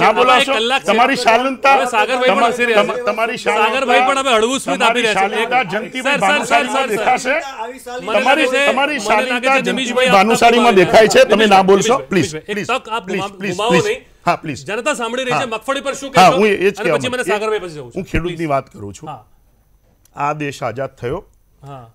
Speaker 2: ના બોલાવશો. તમારી શાલીનતા તમારી
Speaker 1: સાગરભાઈ પણ હવે હળવું સ્મિત આપી રહ્યા છે.
Speaker 2: જંતીભાઈ
Speaker 1: સર, સર, સર,
Speaker 2: ભાનુશાળીમાં દેખાશે. તમારી તમારી શાલનતા
Speaker 1: આપ
Speaker 2: ભાનુશાળીમાં દેખાય છે. તમે ના બોલશો. Please please please please. હા પ્લીઝ
Speaker 1: જનતા સાંભળી રહી છે મગફળી પર શું
Speaker 2: હા? હું એ જ કહેવા
Speaker 1: પછી મને સાગરભાઈ પછી જવું છે.
Speaker 2: હું ખેડૂતની વાત કરું છું. આ દેશ આઝાદ થયો.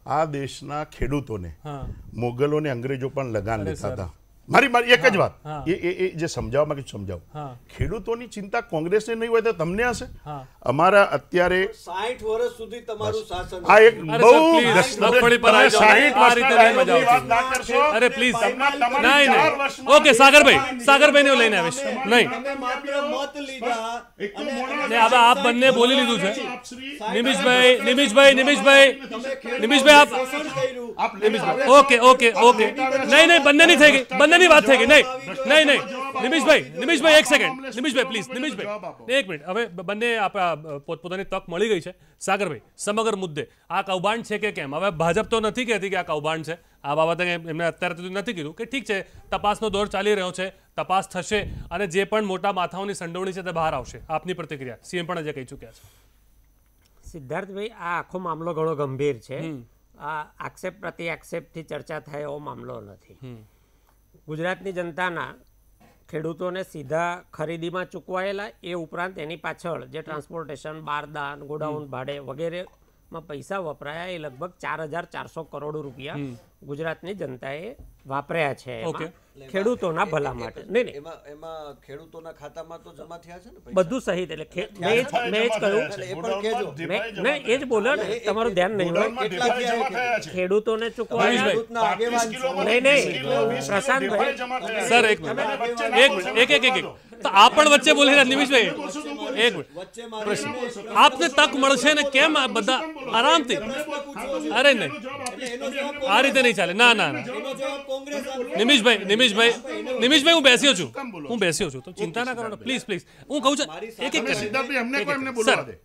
Speaker 2: આ દેશના ખેડૂતોને
Speaker 1: હા.
Speaker 2: મોગલો ને અંગ્રેજો પણ લગાન લેતા હતા. મારી મારી એક જ વાત.
Speaker 1: હા.
Speaker 2: એ એ એ જે સમજાવવા માંગે છું સમજાવું?
Speaker 1: હા.
Speaker 2: ખેડૂતોની ચિંતા કોંગ્રેસને નહીં હોય તો તમને હશે?
Speaker 1: હા.
Speaker 2: અમારા અત્યારે
Speaker 4: સાઠ વર્ષ સુધી તમારું શાસન
Speaker 2: આ એક
Speaker 1: અરે
Speaker 2: બહુ
Speaker 1: સર, please,
Speaker 2: દસ-
Speaker 1: મગફળી પર
Speaker 2: તમે
Speaker 1: આવી જાઓ.
Speaker 2: 60
Speaker 1: આ રીતે નહીં મજા
Speaker 2: વર્ષના
Speaker 1: આવતી.
Speaker 2: વાત ના કરશો.
Speaker 1: અરે પ્લીઝ
Speaker 2: તમને- તમારી
Speaker 1: નહીં
Speaker 2: ચાર
Speaker 1: નહીં.
Speaker 2: વર્ષમાં
Speaker 1: ઓકે સાગરભાઈ. સાગરભાઈને હું લઈને આવીશ. નહીં.
Speaker 4: તમે માત્ર મત લીધા
Speaker 2: એક તો
Speaker 4: અને-
Speaker 2: મોડા-
Speaker 1: ને હવે આપ બંને બોલી લીધું છે.
Speaker 2: આપશ્રી-
Speaker 1: નિમિષભાઈ નિમિષભાઈ નિમિષભાઈ. નિમિષભાઈ આપ
Speaker 4: શોષણ કર્યું.
Speaker 2: આપ નિમિષભાઈ
Speaker 1: ઓકે ઓકે ઓકે. નહીં નહીં બંનેની થઈ ગઈ. બંનેની વાત થઈ ગઈ. નહીં નહીં નહીં. નિમિષભાઈ નિમિષભાઈ એક સેકન્ડ નિમિષભાઈ પ્લીઝ નિમિષભાઈ. એક મિનિટ હવે બંને આપણા પોતપોતાની તક મળી ગઈ છે. સાગરભાઈ સમગ્ર મુદ્દે. આ કૌભાંડ છે કે કેમ? હવે ભાજપ તો નથી કહેતી કે આ કૌભાંડ છે. આ બાબતે એમને અત્યારે સુધી નથી કીધું કે ઠીક છે તપાસનો દોર ચાલી રહ્યો છે તપાસ થશે અને જે પણ મોટા માથાઓની સંડોવણી છે તે બહાર આવશે. આપની પ્રતિક્રિયા. સીએમ પણ આજે કહી ચૂક્યા છે.
Speaker 5: સિદ્ધાર્થભાઈ આ આખો મામલો ઘણો ગંભીર છે. આ આક્ષેપ પ્રતિ આક્ષેપથી ચર્ચા થાય એવો મામલો નથી. ગુજરાતની જનતાના ખેડૂતોને સીધા ખરીદીમાં ચૂકવાયેલા એ ઉપરાંત એની પાછળ જે ટ્રાન્સપોર્ટેશન બારદાન ગોડાઉન ભાડે વગેરેમાં પૈસા વપરાયા એ લગભગ ચાર હજાર ચારસો કરોડ રૂપિયા ગુજરાતની જનતાએ વાપર્યા છે
Speaker 1: ઓકે.
Speaker 5: ખેડૂતોના ભલા માટે. નહીં નહીં.
Speaker 4: એમાં એમાં ખેડૂતોના ખાતામાં તો જમા થયા છે ને
Speaker 5: બધું સહિત એટલે મેં જ મેં જ કહ્યું.
Speaker 4: એ
Speaker 5: નહીં, જ બોલો ને તમારું ધ્યાન નહીં. હોય ખેડૂતોને
Speaker 4: છો.
Speaker 5: નહીં, નહીં. પ્રશાંતભાઈ.
Speaker 1: સર એક એક એક તો આ પણ વચ્ચે બોલી રહ્યા નિમિષભાઈ. એક મિનિટ.
Speaker 4: વચ્ચે
Speaker 1: આપને તક મળશે ને કેમ આ બધા આરામથી? અરે નહીં. આ રીતે નહીં ચાલે. ના ના ના. નિમિષભાઈ. નિમિષભાઈ નિમિષભાઈ હું બેસ્યો છું. હું બેસ્યો છું. તો ચિંતા ના કરો પ્લીઝ પ્લીઝ હું કહું છું એક એક
Speaker 2: કોઈ એમને બોલવા દે.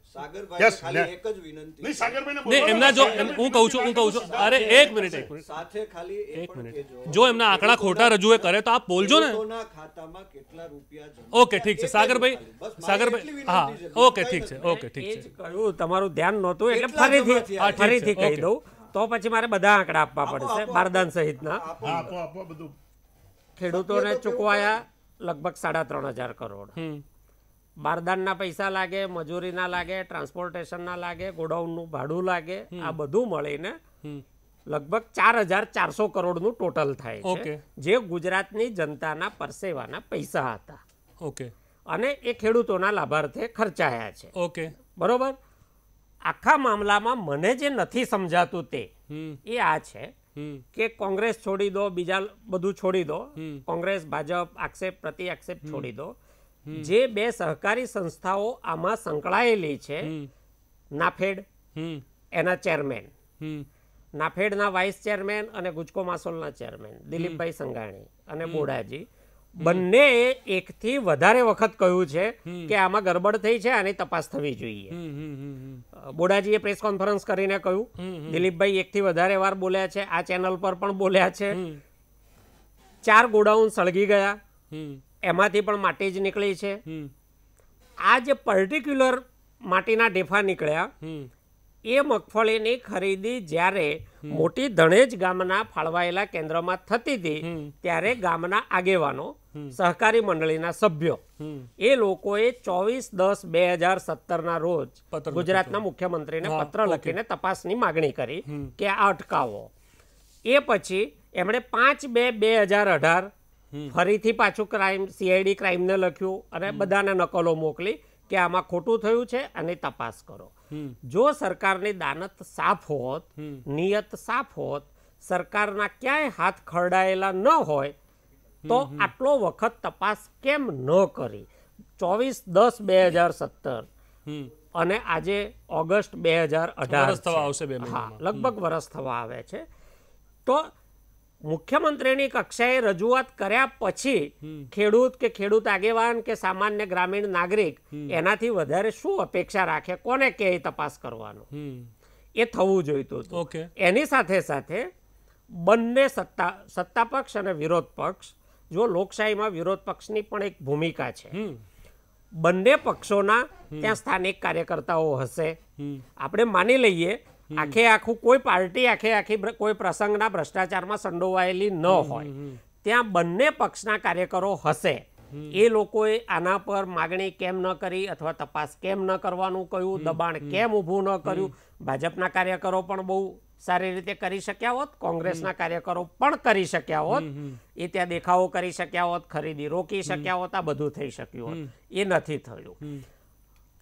Speaker 4: જ વિનંતી
Speaker 2: નહીં સાગરભાઈને
Speaker 1: ને
Speaker 2: બોલવા
Speaker 1: એમના જો એમ- હું કહું છું હું કહું છું. અરે એક મિનિટ એક મિનિટ.
Speaker 4: સાથે ખાલી
Speaker 1: એક મિનિટ. જો એમના આંકડા ખોટા રજૂએ કરે તો આપ બોલજો ને.
Speaker 4: ખાતામાં કેટલા રૂપિયા
Speaker 1: ઓકે ઠીક છે. સાગરભાઈ સાગરભાઈ હા. ઓકે ઠીક છે ઓકે ઠીક છે.
Speaker 5: કહ્યું તમારું ધ્યાન નહોતું એટલે ફરીથી ફરીથી કહી દઉં. તો પછી મારે બધા આંકડા આપવા પડશે બારદાન સહિતના.
Speaker 2: હા આપો આપો બધું
Speaker 5: ખેડૂતોને ચૂકવાયા લગભગ સાડા ત્રણ હજાર કરોડ. બારદાનના પૈસા લાગે મજૂરીના લાગે ટ્રાન્સપોર્ટેશનના લાગે ગોડાઉનનું ભાડું લાગે આ બધું મળીને લગભગ ચાર હજાર ચારસો કરોડનું ટોટલ થાય છે જે ગુજરાતની જનતાના પરસેવાના પૈસા હતા.
Speaker 1: ઓકે.
Speaker 5: અને એ ખેડૂતોના લાભાર્થે ખર્ચાયા છે.
Speaker 1: ઓકે.
Speaker 5: બરોબર? આખા મામલામાં મને જે નથી સમજાતું તે એ આ છે કે કોંગ્રેસ છોડી દો બીજા બધું છોડી દો. કોંગ્રેસ ભાજપ આક્ષેપ પ્રતિ આક્ષેપ છોડી દો. જે બે સહકારી સંસ્થાઓ આમાં સંકળાયેલી છે નાફેડ એના ચેરમેન. નાફેડના વાઇસ ચેરમેન અને ગુજકો માસોલના ચેરમેન દિલીપભાઈ સંઘાણી અને બોડાજી. બંને એકથી વધારે વખત કહ્યું છે કે આમાં ગરબડ થઈ છે આની તપાસ થવી જોઈએ. બોડાજીએ પ્રેસ કોન્ફરન્સ કરીને કહ્યું દિલીપભાઈ એકથી વધારે વાર બોલ્યા છે આ ચેનલ પર પણ બોલ્યા છે. ચાર ગોડાઉન સળગી ગયા. એમાંથી પણ માટી જ નીકળી છે. આ જે પર્ટિક્યુલર માટીના ઢેફા નીકળ્યા એ મગફળીની ખરીદી જ્યારે મોટી ધણેજ ગામના ફાળવાયેલા કેન્દ્રમાં થતી હતી ત્યારે ગામના આગેવાનો સહકારી મંડળીના સભ્યો. એ લોકોએ ચોવીસ દસ બે હજાર સત્તરના રોજ ગુજરાતના મુખ્યમંત્રીને પત્ર લખીને તપાસની માગણી કરી કે આ અટકાવો. એ પછી એમણે પાંચ બે બે હજાર અઢાર ફરીથી પાછું ક્રાઇમ સીઆઈડી ક્રાઇમને લખ્યું અને બધાને નકલો મોકલી કે આમાં ખોટું થયું છે અને તપાસ કરો. જો સરકારની દાનત સાફ હોત નિયત સાફ હોત સરકારના ક્યાંય હાથ ખરડાયેલા ન હોય તો આટલો વખત તપાસ કેમ ન કરી? ચોવીસ દસ બે હજાર સત્તર. અને આજે ઓગસ્ટ બે હજાર અઢાર
Speaker 1: થવા આવશે
Speaker 5: હા લગભગ વરસ થવા આવે છે. તો મુખ્યમંત્રીની કક્ષાએ રજૂઆત કર્યા પછી ખેડૂત કે ખેડૂત આગેવાન કે સામાન્ય ગ્રામીણ નાગરિક એનાથી વધારે શું અપેક્ષા રાખે? કોને કે એ તપાસ કરવાનો? એ થવું જોઈતું હતું. એની સાથે સાથે બંને સત્તા સત્તા પક્ષ અને વિરોધ પક્ષ જો લોકશાહીમાં વિરોધ પક્ષની પણ એક ભૂમિકા છે. બંને પક્ષોના ત્યાં સ્થાનિક કાર્યકર્તાઓ હશે. આપણે માની લઈએ આખે આખું કોઈ પાર્ટી આખે આખી કોઈ પ્રસંગના ભ્રષ્ટાચારમાં સંડોવાયેલી ન હોય. ત્યાં બંને પક્ષના કાર્યકરો હશે. એ લોકોએ આના પર માગણી કેમ ન કરી અથવા તપાસ કેમ ન કરવાનું કહ્યું દબાણ કેમ ઊભું ન કર્યું? ભાજપના કાર્યકરો પણ બહુ સારી રીતે કરી શક્યા હોત કોંગ્રેસના કાર્યકરો પણ કરી શક્યા હોત એ ત્યાં દેખાવો કરી શક્યા હોત ખરીદી રોકી શક્યા હોત આ બધું થઈ શક્યું હોત. એ નથી થયું.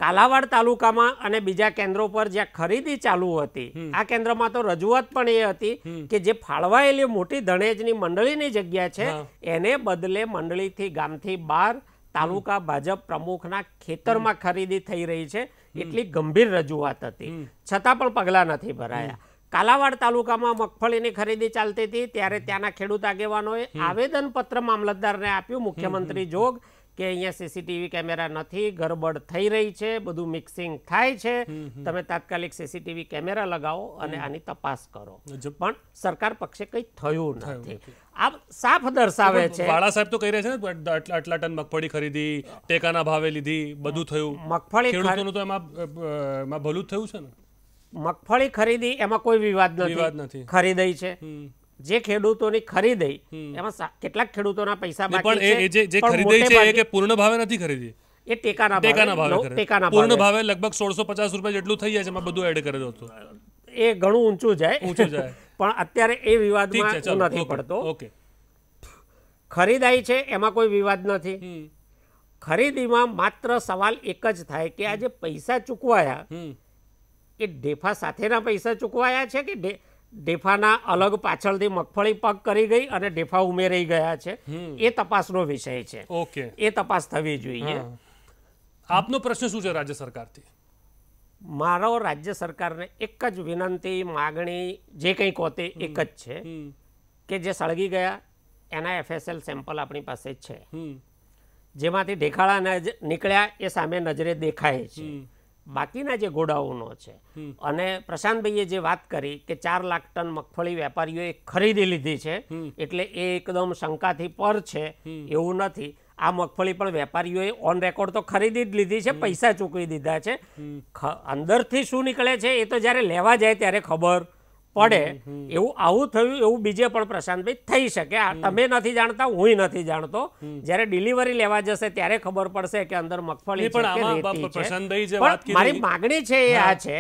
Speaker 5: કાલાવાડ તાલુકામાં અને બીજા કેન્દ્રો પર જ્યાં ખરીદી ચાલુ હતી આ કેન્દ્રમાં તો રજૂઆત પણ એ હતી કે જે ફાળવાયેલી મોટી ધણેજની મંડળીની જગ્યા છે એને બદલે મંડળીથી ગામથી બહાર તાલુકા ભાજપ પ્રમુખના ખેતરમાં ખરીદી થઈ રહી છે એટલી ગંભીર રજૂઆત હતી. છતાં પણ પગલાં નથી ભરાયા. કાલાવાડ તાલુકામાં મગફળીની ખરીદી ચાલતી હતી. ત્યારે ત્યાંના ખેડૂત આગેવાનોએ આવેદનપત્ર મામલતદારને આપ્યું. મુખ્યમંત્રી જોગ કે અહીંયા સીસીટીવી કેમેરા નથી ગરબડ થઈ રહી છે બધું મિક્સિંગ થાય છે. તમે તાત્કાલિક સીસીટીવી કેમેરા લગાવો અને આની તપાસ કરો. પણ સરકાર પક્ષે કંઈ થયું નથી. આ સાફ દર્શાવે છે.
Speaker 1: વાળા સાહેબ તો કહી રહ્યા છે ને આટલા ટન મગફળી ખરીદી ટેકાના ભાવે લીધી બધું થયું.
Speaker 5: મગફળી
Speaker 1: ખેડૂતોનું તો એમાં ભલું થયું છે ને.
Speaker 5: મગફળી ખરીદી એમાં કોઈ વિવાદ નથી. ખરીદાઈ છે. જે ખેડૂતોની ખરીદાઈ એમાં કેટલાક ખેડૂતોના પૈસા બાકી
Speaker 1: જે છે એ કે પૂર્ણ ભાવે નથી ખરીદી.
Speaker 5: એ ટેકાના
Speaker 1: ટેકાના
Speaker 5: ભાવે
Speaker 1: ભાવે
Speaker 5: નવ-
Speaker 1: ખરીદી.
Speaker 5: ટેકાના
Speaker 1: પૂર્ણ
Speaker 5: ભાવે.
Speaker 1: ભાવે લગભગ સોળસો પચાસ રૂપિયા જેટલું થઈ જાય છે એમાં બધું એડ કરેલું હતું
Speaker 5: એ ઘણું ઊંચું જાય.
Speaker 1: ઊંચું જાય. [LAUGHS]
Speaker 5: પણ અત્યારે એ વિવાદમાં નથી પડતો.
Speaker 1: ઓકે.
Speaker 5: ખરીદાઈ છે એમાં કોઈ વિવાદ નથી. ખરીદીમાં માત્ર સવાલ એક જ થાય કે આ જે પૈસા ચૂકવાયા એ ઢેફા સાથેના પૈસા ચૂકવાયા છે કે ઢેફાના અલગ પાછળથી મગફળી પગ કરી ગઈ અને ઢેફા ઉમેરાઈ ગયા છે? એ તપાસનો વિષય છે.
Speaker 1: ઓકે.
Speaker 5: એ તપાસ થવી જોઈએ.
Speaker 1: આપનો પ્રશ્ન શું છે રાજ્ય સરકારથી?
Speaker 5: મારો રાજ્ય સરકારને એક જ વિનંતી માગણી જે કંઈ કહો તે એક જ છે. કે જે સળગી ગયા એના એફએસએલ સેમ્પલ આપણી પાસે છે. જેમાંથી ઢેખાળા નીકળ્યા એ સામે નજરે દેખાય છે. બાકીના જે ગોડાઉનો છે. અને પ્રશાંતભાઈએ જે વાત કરી કે ચાર લાખ ટન મગફળી વેપારીઓએ ખરીદી લીધી છે એટલે એ એકદમ શંકાથી પર છે એવું નથી. આ મગફળી પણ વેપારીઓએ ઓન રેકોર્ડ તો ખરીદી જ લીધી છે પૈસા ચૂકવી દીધા છે. અંદરથી શું નીકળે છે એ તો જ્યારે લેવા જાય ત્યારે ખબર. પડે એવું આવું થયું એવું બીજે પણ પ્રશાંતભાઈ થઈ શકે. તમે નથી જાણતા હુંય નથી જાણતો. જ્યારે ડિલિવરી લેવા જશે ત્યારે ખબર પડશે કે અંદર મગફળી મારી માગણી છે એ આ છે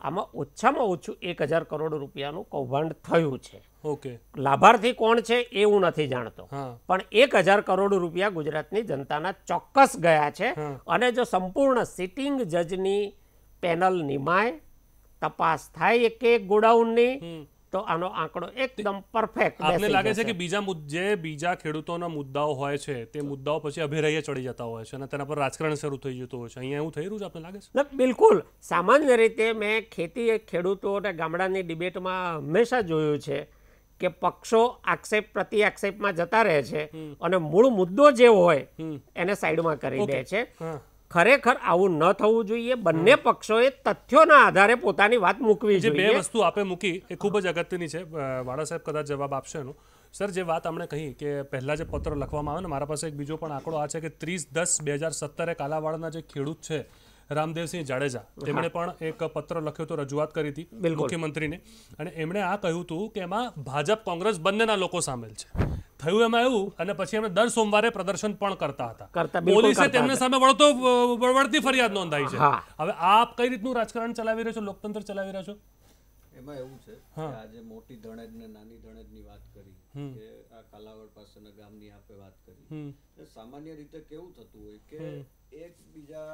Speaker 5: આમાં ઓછામાં ઓછું એક હજાર કરોડ રૂપિયાનું કૌભાંડ થયું છે.
Speaker 1: ઓકે.
Speaker 5: લાભાર્થી કોણ છે એ હું નથી જાણતો. પણ એક હજાર કરોડ રૂપિયા ગુજરાતની જનતાના ચોક્કસ ગયા છે અને જો સંપૂર્ણ સિટિંગ જજની પેનલ નિમાય તપાસ થાય એક એક ગોડાઉનની તો આનો આંકડો એકદમ પરફેક્ટ
Speaker 1: આપને લાગે છે કે બીજા મુદ્દ- બીજા ખેડૂતોના મુદ્દાઓ હોય છે તે મુદ્દાઓ પછી અભિરહ્ય ચડી જતા હોય છે અને તેના પર રાજકારણ શરૂ થઈ જતું હોય છે. અહીંયા એવું થઈ રહ્યું છે આપને લાગે છે?
Speaker 5: બિલકુલ. સામાન્ય રીતે મેં ખેતી ખેડૂતો અને ગામડાની ડિબેટમાં હંમેશા જોયું છે કે પક્ષો આક્ષેપ પ્રતિ આક્ષેપમાં જતા રહે છે અને મૂળ મુદ્દો જે હોય એને સાઈડમાં કરી દે છે. ખરેખર આવું ન થવું જોઈએ. બંને પક્ષોએ તથ્યોના આધારે પોતાની વાત મૂકવી
Speaker 1: જે બે વસ્તુ આપે મૂકી એ ખૂબ જ અગત્યની છે. વાળા સાહેબ કદાચ જવાબ આપશે એનો. સર જે વાત આપણે કહી કે પહેલા જે પત્ર લખવામાં આવે ને મારા પાસે એક બીજો પણ આંકડો આ છે કે ત્રીસ દસ બે હજાર સત્તરે કાલાવાડના જે ખેડૂત છે રામદેવસિંહ જાડેજા તેમણે પણ એક પત્ર લખ્યો તો રજૂઆત કરી હતી. મુખ્યમંત્રીને. અને એમણે આ કહ્યું હતું કે એમાં ભાજપ કોંગ્રેસ બંનેના લોકો સામેલ છે. થયું એમાં એવું અને પછી એમણે દર સોમવારે પ્રદર્શન પણ કરતા હતા. પોલીસે તેમને સામે વળતો વળતી ફરિયાદ નોંધાઈ છે. હવે આપ કઈ રીતનું રાજકારણ ચલાવી રહ્યો છો લોકતંત્ર ચલાવી રહ્યો છો?
Speaker 4: એમાં એવું છે કે આજે મોટી ધણેજ ને નાની ધણેજની વાત કરી કે આ કાલાવડ પાસેના ગામની આપે વાત કરી. સામાન્ય રીતે કેવું થતું હોય કે એકબીજા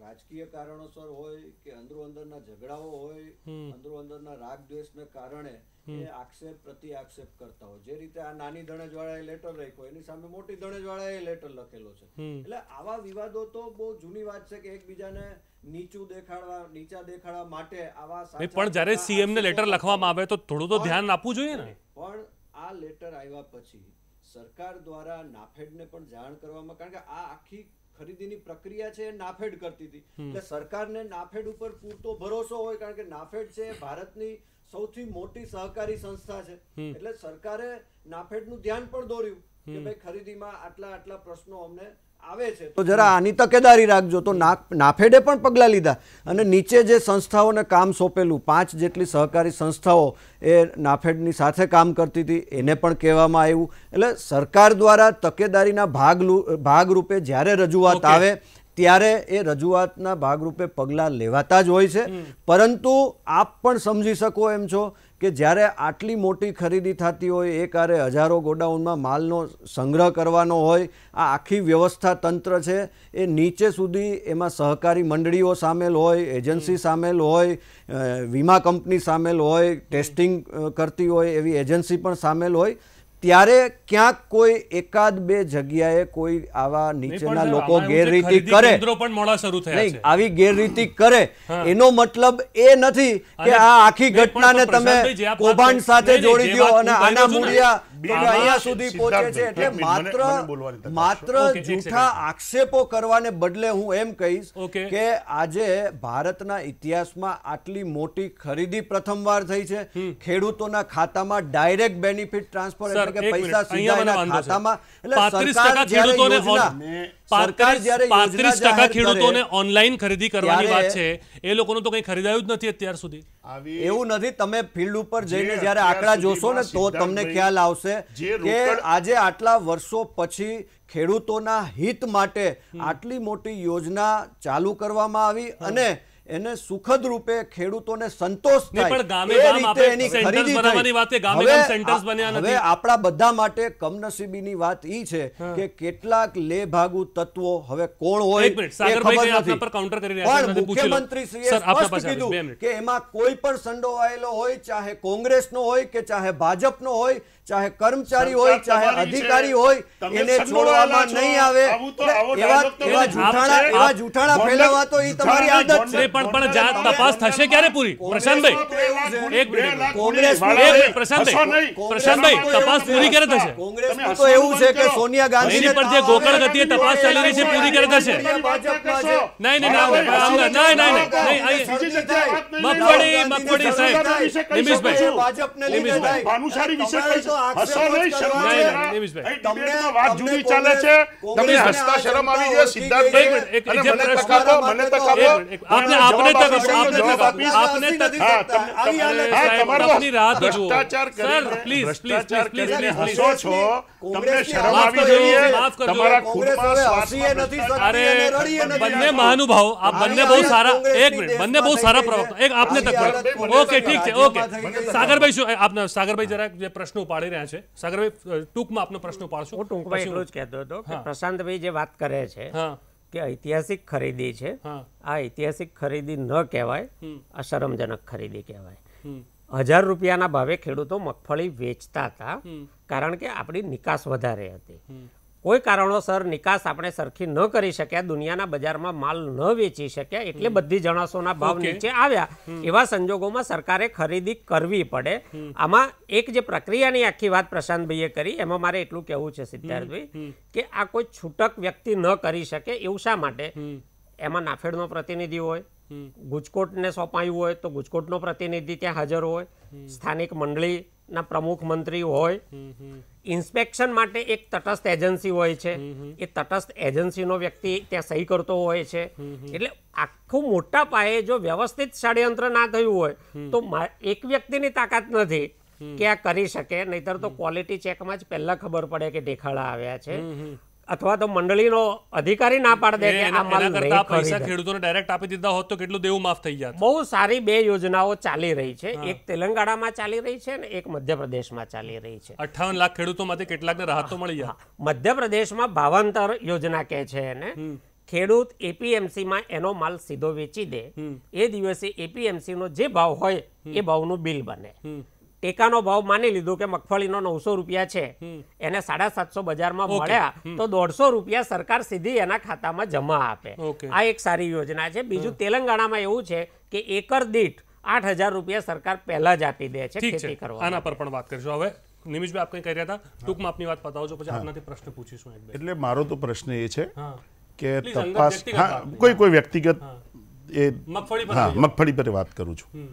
Speaker 4: રાજકીય કારણોસર હોય કે અંદરો અંદરના ઝઘડાઓ હોય અંદરો અંદરના રાગ દ્વેષને કારણે એ આક્ષેપ પ્રતિ આક્ષેપ કરતા હોય. જે રીતે આ નાની ધણેજ વાળાએ લેટર રાખ્યો એની સામે મોટી ધણેજ વાળાએ લેટર લખેલો છે. એટલે આવા વિવાદો તો બહુ જૂની વાત છે કે એકબીજાને નીચું દેખાડવા નીચા દેખાડવા માટે આવા
Speaker 1: પણ જ્યારે સીએમ ને લેટર લખવામાં આવે તો થોડું તો ધ્યાન આપવું જોઈએ ને.
Speaker 4: પણ આ લેટર આવ્યા પછી સરકાર દ્વારા નાફેડને પણ જાણ કરવામાં કારણ કે આ આખી ખરીદીની પ્રક્રિયા છે એ નાફેડ કરતી હતી. એટલે સરકારને નાફેડ ઉપર પૂરતો ભરોસો હોય કારણ કે નાફેડ છે ભારતની સૌથી મોટી સહકારી સંસ્થા છે. એટલે સરકારે નાફેડનું ધ્યાન પણ દોર્યું કે ભાઈ ખરીદીમાં આટલા આટલા પ્રશ્નો અમને આવે છે
Speaker 3: તો જરા આની તકેદારી રાખજો. તો ના- નાફેડે પણ પગલાં લીધા. અને નીચે જે સંસ્થાઓને કામ સોંપેલું પાંચ જેટલી સહકારી સંસ્થાઓ એ નાફેડની સાથે કામ કરતી હતી એને પણ કહેવામાં આવ્યું. એટલે સરકાર દ્વારા તકેદારીના ભાગ ભાગરૂપે જ્યારે રજૂઆત આવે ત્યારે એ રજૂઆતના ભાગરૂપે પગલાં લેવાતા જ હોય છે. પરંતુ આપ પણ સમજી શકો એમ છો કે જ્યારે આટલી મોટી ખરીદી થતી હોય એક આરે હજારો ગોડાઉનમાં માલનો સંગ્રહ કરવાનો હોય આ આખી વ્યવસ્થા તંત્ર છે એ નીચે સુધી એમાં સહકારી મંડળીઓ સામેલ હોય એજન્સી સામેલ હોય વીમા કંપની સામેલ હોય ટેસ્ટિંગ કરતી હોય એવી એજન્સી પણ સામેલ હોય ત્યારે ક્યાંક કોઈ એકાદ બે જગ્યાએ કોઈ આવા નીચેના લોકો ગેરરીતિ કરે.
Speaker 1: પણ મોડા શરૂ થયા છે.
Speaker 3: આવી ગેરરીતિ કરે. એનો મતલબ એ નથી કે આ આખી ઘટનાને તમે કૌભાંડ સાથે જોડી દો અને આના મૂળિયા અહીંયા સુધી પહોંચે છે એટલે
Speaker 2: એક મિનિટ, મને-
Speaker 3: માત્ર
Speaker 2: મને બોલવાની તક
Speaker 3: માત્ર
Speaker 1: આપશો. Okay, એક
Speaker 3: જૂઠા આક્ષેપો કરવાને બદલે હું એમ કહીશ કે આજે ભારતના ઇતિહાસમાં આટલી મોટી ખરીદી પ્રથમવાર થઈ છે. ખેડૂતોના ખાતામાં ડાયરેક્ટ બેનિફિટ ટ્રાન્સફર એટલે કે પૈસા સીધા એના ખાતામાં. એટલે સરકાર જ્યારે યોજના- સરકાર જ્યારે
Speaker 1: પાંત્રીસ ટકા ખેડૂતોને ઓનલાઈન ખરીદી કરવાની વાત છે. એ લોકોનું તો કંઈ ખરીદાયું જ નથી અત્યાર સુધી.
Speaker 3: એવું નથી. તમે ફિલ્ડ ઉપર જઈને જયારે આંકડા જોશો ને તો તમને ખ્યાલ આવશે.
Speaker 2: જે
Speaker 3: કે આજે આટલા વર્ષો પછી ખેડૂતોના હિત માટે આટલી મોટી યોજના ચાલુ કરવામાં આવી અને એને સુખદ રૂપે ખેડૂતોને સંતોષ થાય
Speaker 1: ગામે ગામ આપણે
Speaker 3: એની ખરીદી
Speaker 1: બનાવવાની વાત છે, ગામે
Speaker 3: હવે
Speaker 1: ગામ
Speaker 3: આપણા બધા માટે કમનસીબીની વાત ઈ છે કે કેટલાક લેભાગુ તત્વો હવે કોણ હોય
Speaker 1: મુખ્યમંત્રી મિનિટ,
Speaker 3: એ ખબર નથી.
Speaker 1: પર counter કરી રહ્યા છે,
Speaker 3: પણ
Speaker 1: એમનાથી પૂછી લો.
Speaker 3: મુખ્યમંત્રીશ્રીએ
Speaker 1: સર, આપના
Speaker 3: સ્પષ્ટ
Speaker 1: પાસે આવીશ, બે
Speaker 3: કીધું કે એમાં કોઈ પણ સંડોવાયેલો હોય ચાહે કોંગ્રેસનો હોય કે ચાહે ભાજપનો હોય ચાહે કર્મચારી હોય ચાહે અધિકારી હોય એને છોડવામાં નહીં આવે.
Speaker 2: તો-
Speaker 3: એવા એવા જૂઠાણા એવા જૂઠાણા ફેલાવા તો એ તમારી આદત છે.
Speaker 1: પણ પણ જાત તપાસ થશે ક્યારે પૂરી? પ્રશાંતભાઈ એક મિનિટ
Speaker 3: કોંગ્રેસ
Speaker 1: પ્રશાંતભાઈ પ્રશાંતભાઈ તપાસ પૂરી ક્યારે થશે.
Speaker 3: કોંગ્રેસ તો એવું છે કે સોનિયા ગાંધી
Speaker 1: પર જે ગોકળ ગતિએ તપાસ ચાલી રહી છે પૂરી ક્યારે થશે નહીં નહીં ના, નહીં નહીં મગફળી મગફળી સાહેબ નિમિષભાઈ
Speaker 3: ભાજપને લીધે
Speaker 1: નિમિષભાઈ.
Speaker 2: ભાનુશાળી વિશે વાત જુદી ચાલે છે. તમને હસતા શરમ આવી
Speaker 3: ઓળખી
Speaker 2: સિદ્ધાર્થભાઈ
Speaker 1: એક-
Speaker 2: તક આપો મને તક આપો
Speaker 1: આપને આપને તક આપને તક આપને તક
Speaker 2: હા, તમે-
Speaker 3: આવી હાલત
Speaker 1: અરે
Speaker 2: હા,
Speaker 1: સાહેબ,
Speaker 2: તમારો
Speaker 1: આપની રાહ તો જુઓ.
Speaker 2: ભ્રષ્ટાચાર
Speaker 1: કરી
Speaker 2: હસો છો. તમને શરમ આવી જોઈએ. તમારા
Speaker 3: નથી
Speaker 1: અરે બંને મહાનુભાવો આપ બંને બહુ સારા એક મિનિટ બંને બહુ સારા પ્રવક્તા. એક આપને તક ઓકે ઠીક છે ઓકે. સાગરભાઈ શું આપના સાગરભાઈ જરાક જે પ્રશ્ન ઉપાડી રહ્યા છે. સાગરભાઈ ટૂંકમાં આપનો પ્રશ્ન ઉપાડશો.
Speaker 5: હું ટૂંકમાં એટલું જ કહેતો હતો કે પ્રશાંતભાઈ જે વાત કરે છે કે ઐતિહાસિક ખરીદી છે આ ઐતિહાસિક ખરીદી ન કહેવાય આ શરમજનક ખરીદી કહેવાય. હજાર રૂપિયાના ભાવે ખેડૂતો મગફળી વેચતા હતા. કારણ કે આપણી નિકાસ વધારે હતી. કોઈ કારણોસર નિકાસ આપણે સરખી ન કરી શક્યા દુનિયાના બજારમાં માલ ન વેચી શક્યા એટલે બધી જણાસોના ભાવ નીચે આવ્યા. એવા સંજોગોમાં સરકારે ખરીદી કરવી પડે. આમાં એક જે પ્રક્રિયાની આખી વાત પ્રશાંતભાઈએ કરી એમાં મારે એટલું કહેવું છે સિદ્ધાર્થભાઈ કે આ કોઈ છૂટક વ્યક્તિ ન કરી શકે એવું શા માટે? એમાં નાફેડનો પ્રતિનિધિ હોય ગુજકોટને સોંપાયું હોય તો ગુજકોટનો પ્રતિનિધિ ત્યાં હાજર હોય. સ્થાનિક મંડળીના પ્રમુખ મંત્રી હોય. ઇન્સ્પેક્શન માટે એક તટસ્થ એજન્સી હોય છે. એ તટસ્થ એજન્સીનો વ્યક્તિ ત્યાં સહી કરતો હોય છે. એટલે આખું મોટા પાયે જો વ્યવસ્થિત ષડયંત્ર ના થયું હોય તો એક વ્યક્તિની તાકાત નથી કે આ કરી શકે. નહીતર તો ક્વોલિટી ચેકમાં જ પહેલા ખબર પડે કે દેખાડા આવ્યા છે. અથવા તો મંડળીનો અધિકારી ના પાડી દે કે આ માલ
Speaker 1: કરતા પૈસા ખેડૂતોને ડાયરેક્ટ આપી દીધા હોત તો કેટલું દેવું માફ થઈ જાત.
Speaker 5: બહુ સારી બે યોજનાઓ ચાલી રહી છે. એક તેલંગાણામાં ચાલી રહી છે અને એક મધ્યપ્રદેશમાં ચાલી રહી છે.
Speaker 1: અઠ્ઠાવન લાખ ખેડૂતોમાંથી કેટલાકને રાહત તો મળી જાય
Speaker 5: મધ્યપ્રદેશમાં ભાવાંતર યોજના કહે છે એને ખેડૂત એપીએમસીમાં એનો માલ સીધો વેચી દે. એ દિવસે એપીએમસી નો જે ભાવ હોય એ ભાવનું બિલ બને. ટેકાનો ભાવ માની લીધો કે મગફળીનો નવસો રૂપિયા છે. એને સાડા સાતસો બજારમાં મળ્યા તો દોઢસો રૂપિયા સરકાર સીધી એના ખાતામાં જમા આપે. આ એક સારી યોજના છે. બીજું તેલંગાણામાં એવું છે કે એકર દીઠ આઠ હજાર રૂપિયા સરકાર પહેલા જ આપી દે છે ખેતી કરવા
Speaker 1: આના પર પણ વાત કરીશું. હવે નિમિષભાઈ આપ કંઈ કહી રહ્યા હતા? ટૂંકમાં આપની વાત પતાવજો પછી આપનાથી પ્રશ્ન પૂછીશું
Speaker 2: એટલે મારો તો પ્રશ્ન એ છે કે તપાસ. કોઈ કોઈ વ્યક્તિગત એ.
Speaker 1: મગફળી પર
Speaker 2: વાત કરું છું.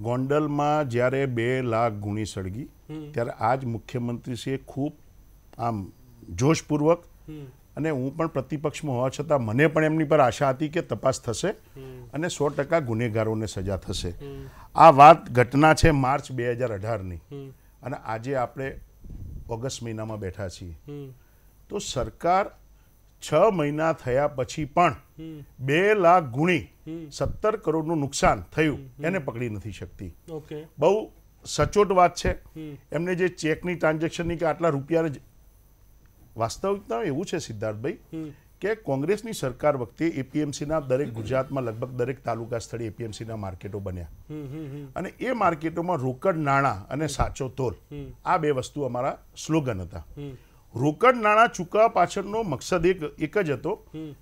Speaker 2: ગોંડલમાં જ્યારે બે લાખ ગુણી સળગી ત્યારે આજ મુખ્યમંત્રીશ્રીએ ખૂબ આમ જોશપૂર્વક અને હું પણ પ્રતિપક્ષમાં હોવા છતાં મને પણ એમની પર આશા હતી કે તપાસ થશે અને સો ટકા ગુનેગારોને સજા થશે. આ વાત ઘટના છે માર્ચ બે હજાર અઢારની. અને આજે આપણે ઓગસ્ટ મહિનામાં બેઠા છીએ. તો સરકાર છ મહિના થયા પછી પણ બે લાખ ગુણી સત્તર કરોડનું નુકસાન થયું. એને પકડી નથી શકતી. બહુ સચોટ વાત છે. એમને જે ચેકની ટ્રાન્ઝેક્શનની કે આટલા રૂપિયા વાસ્તવિકતા એવું છે સિદ્ધાર્થભાઈ કે કોંગ્રેસની સરકાર વખતે એપીએમસીના દરેક ગુજરાતમાં લગભગ દરેક તાલુકા સ્થળે એપીએમસીના માર્કેટો બન્યા. અને એ માર્કેટોમાં રોકડ નાણાં અને સાચો તોલ આ બે વસ્તુ અમારા સ્લોગન હતા. રોકડ નાણાં ચૂકવવા પાછળનો મકસદ એક એક જ હતો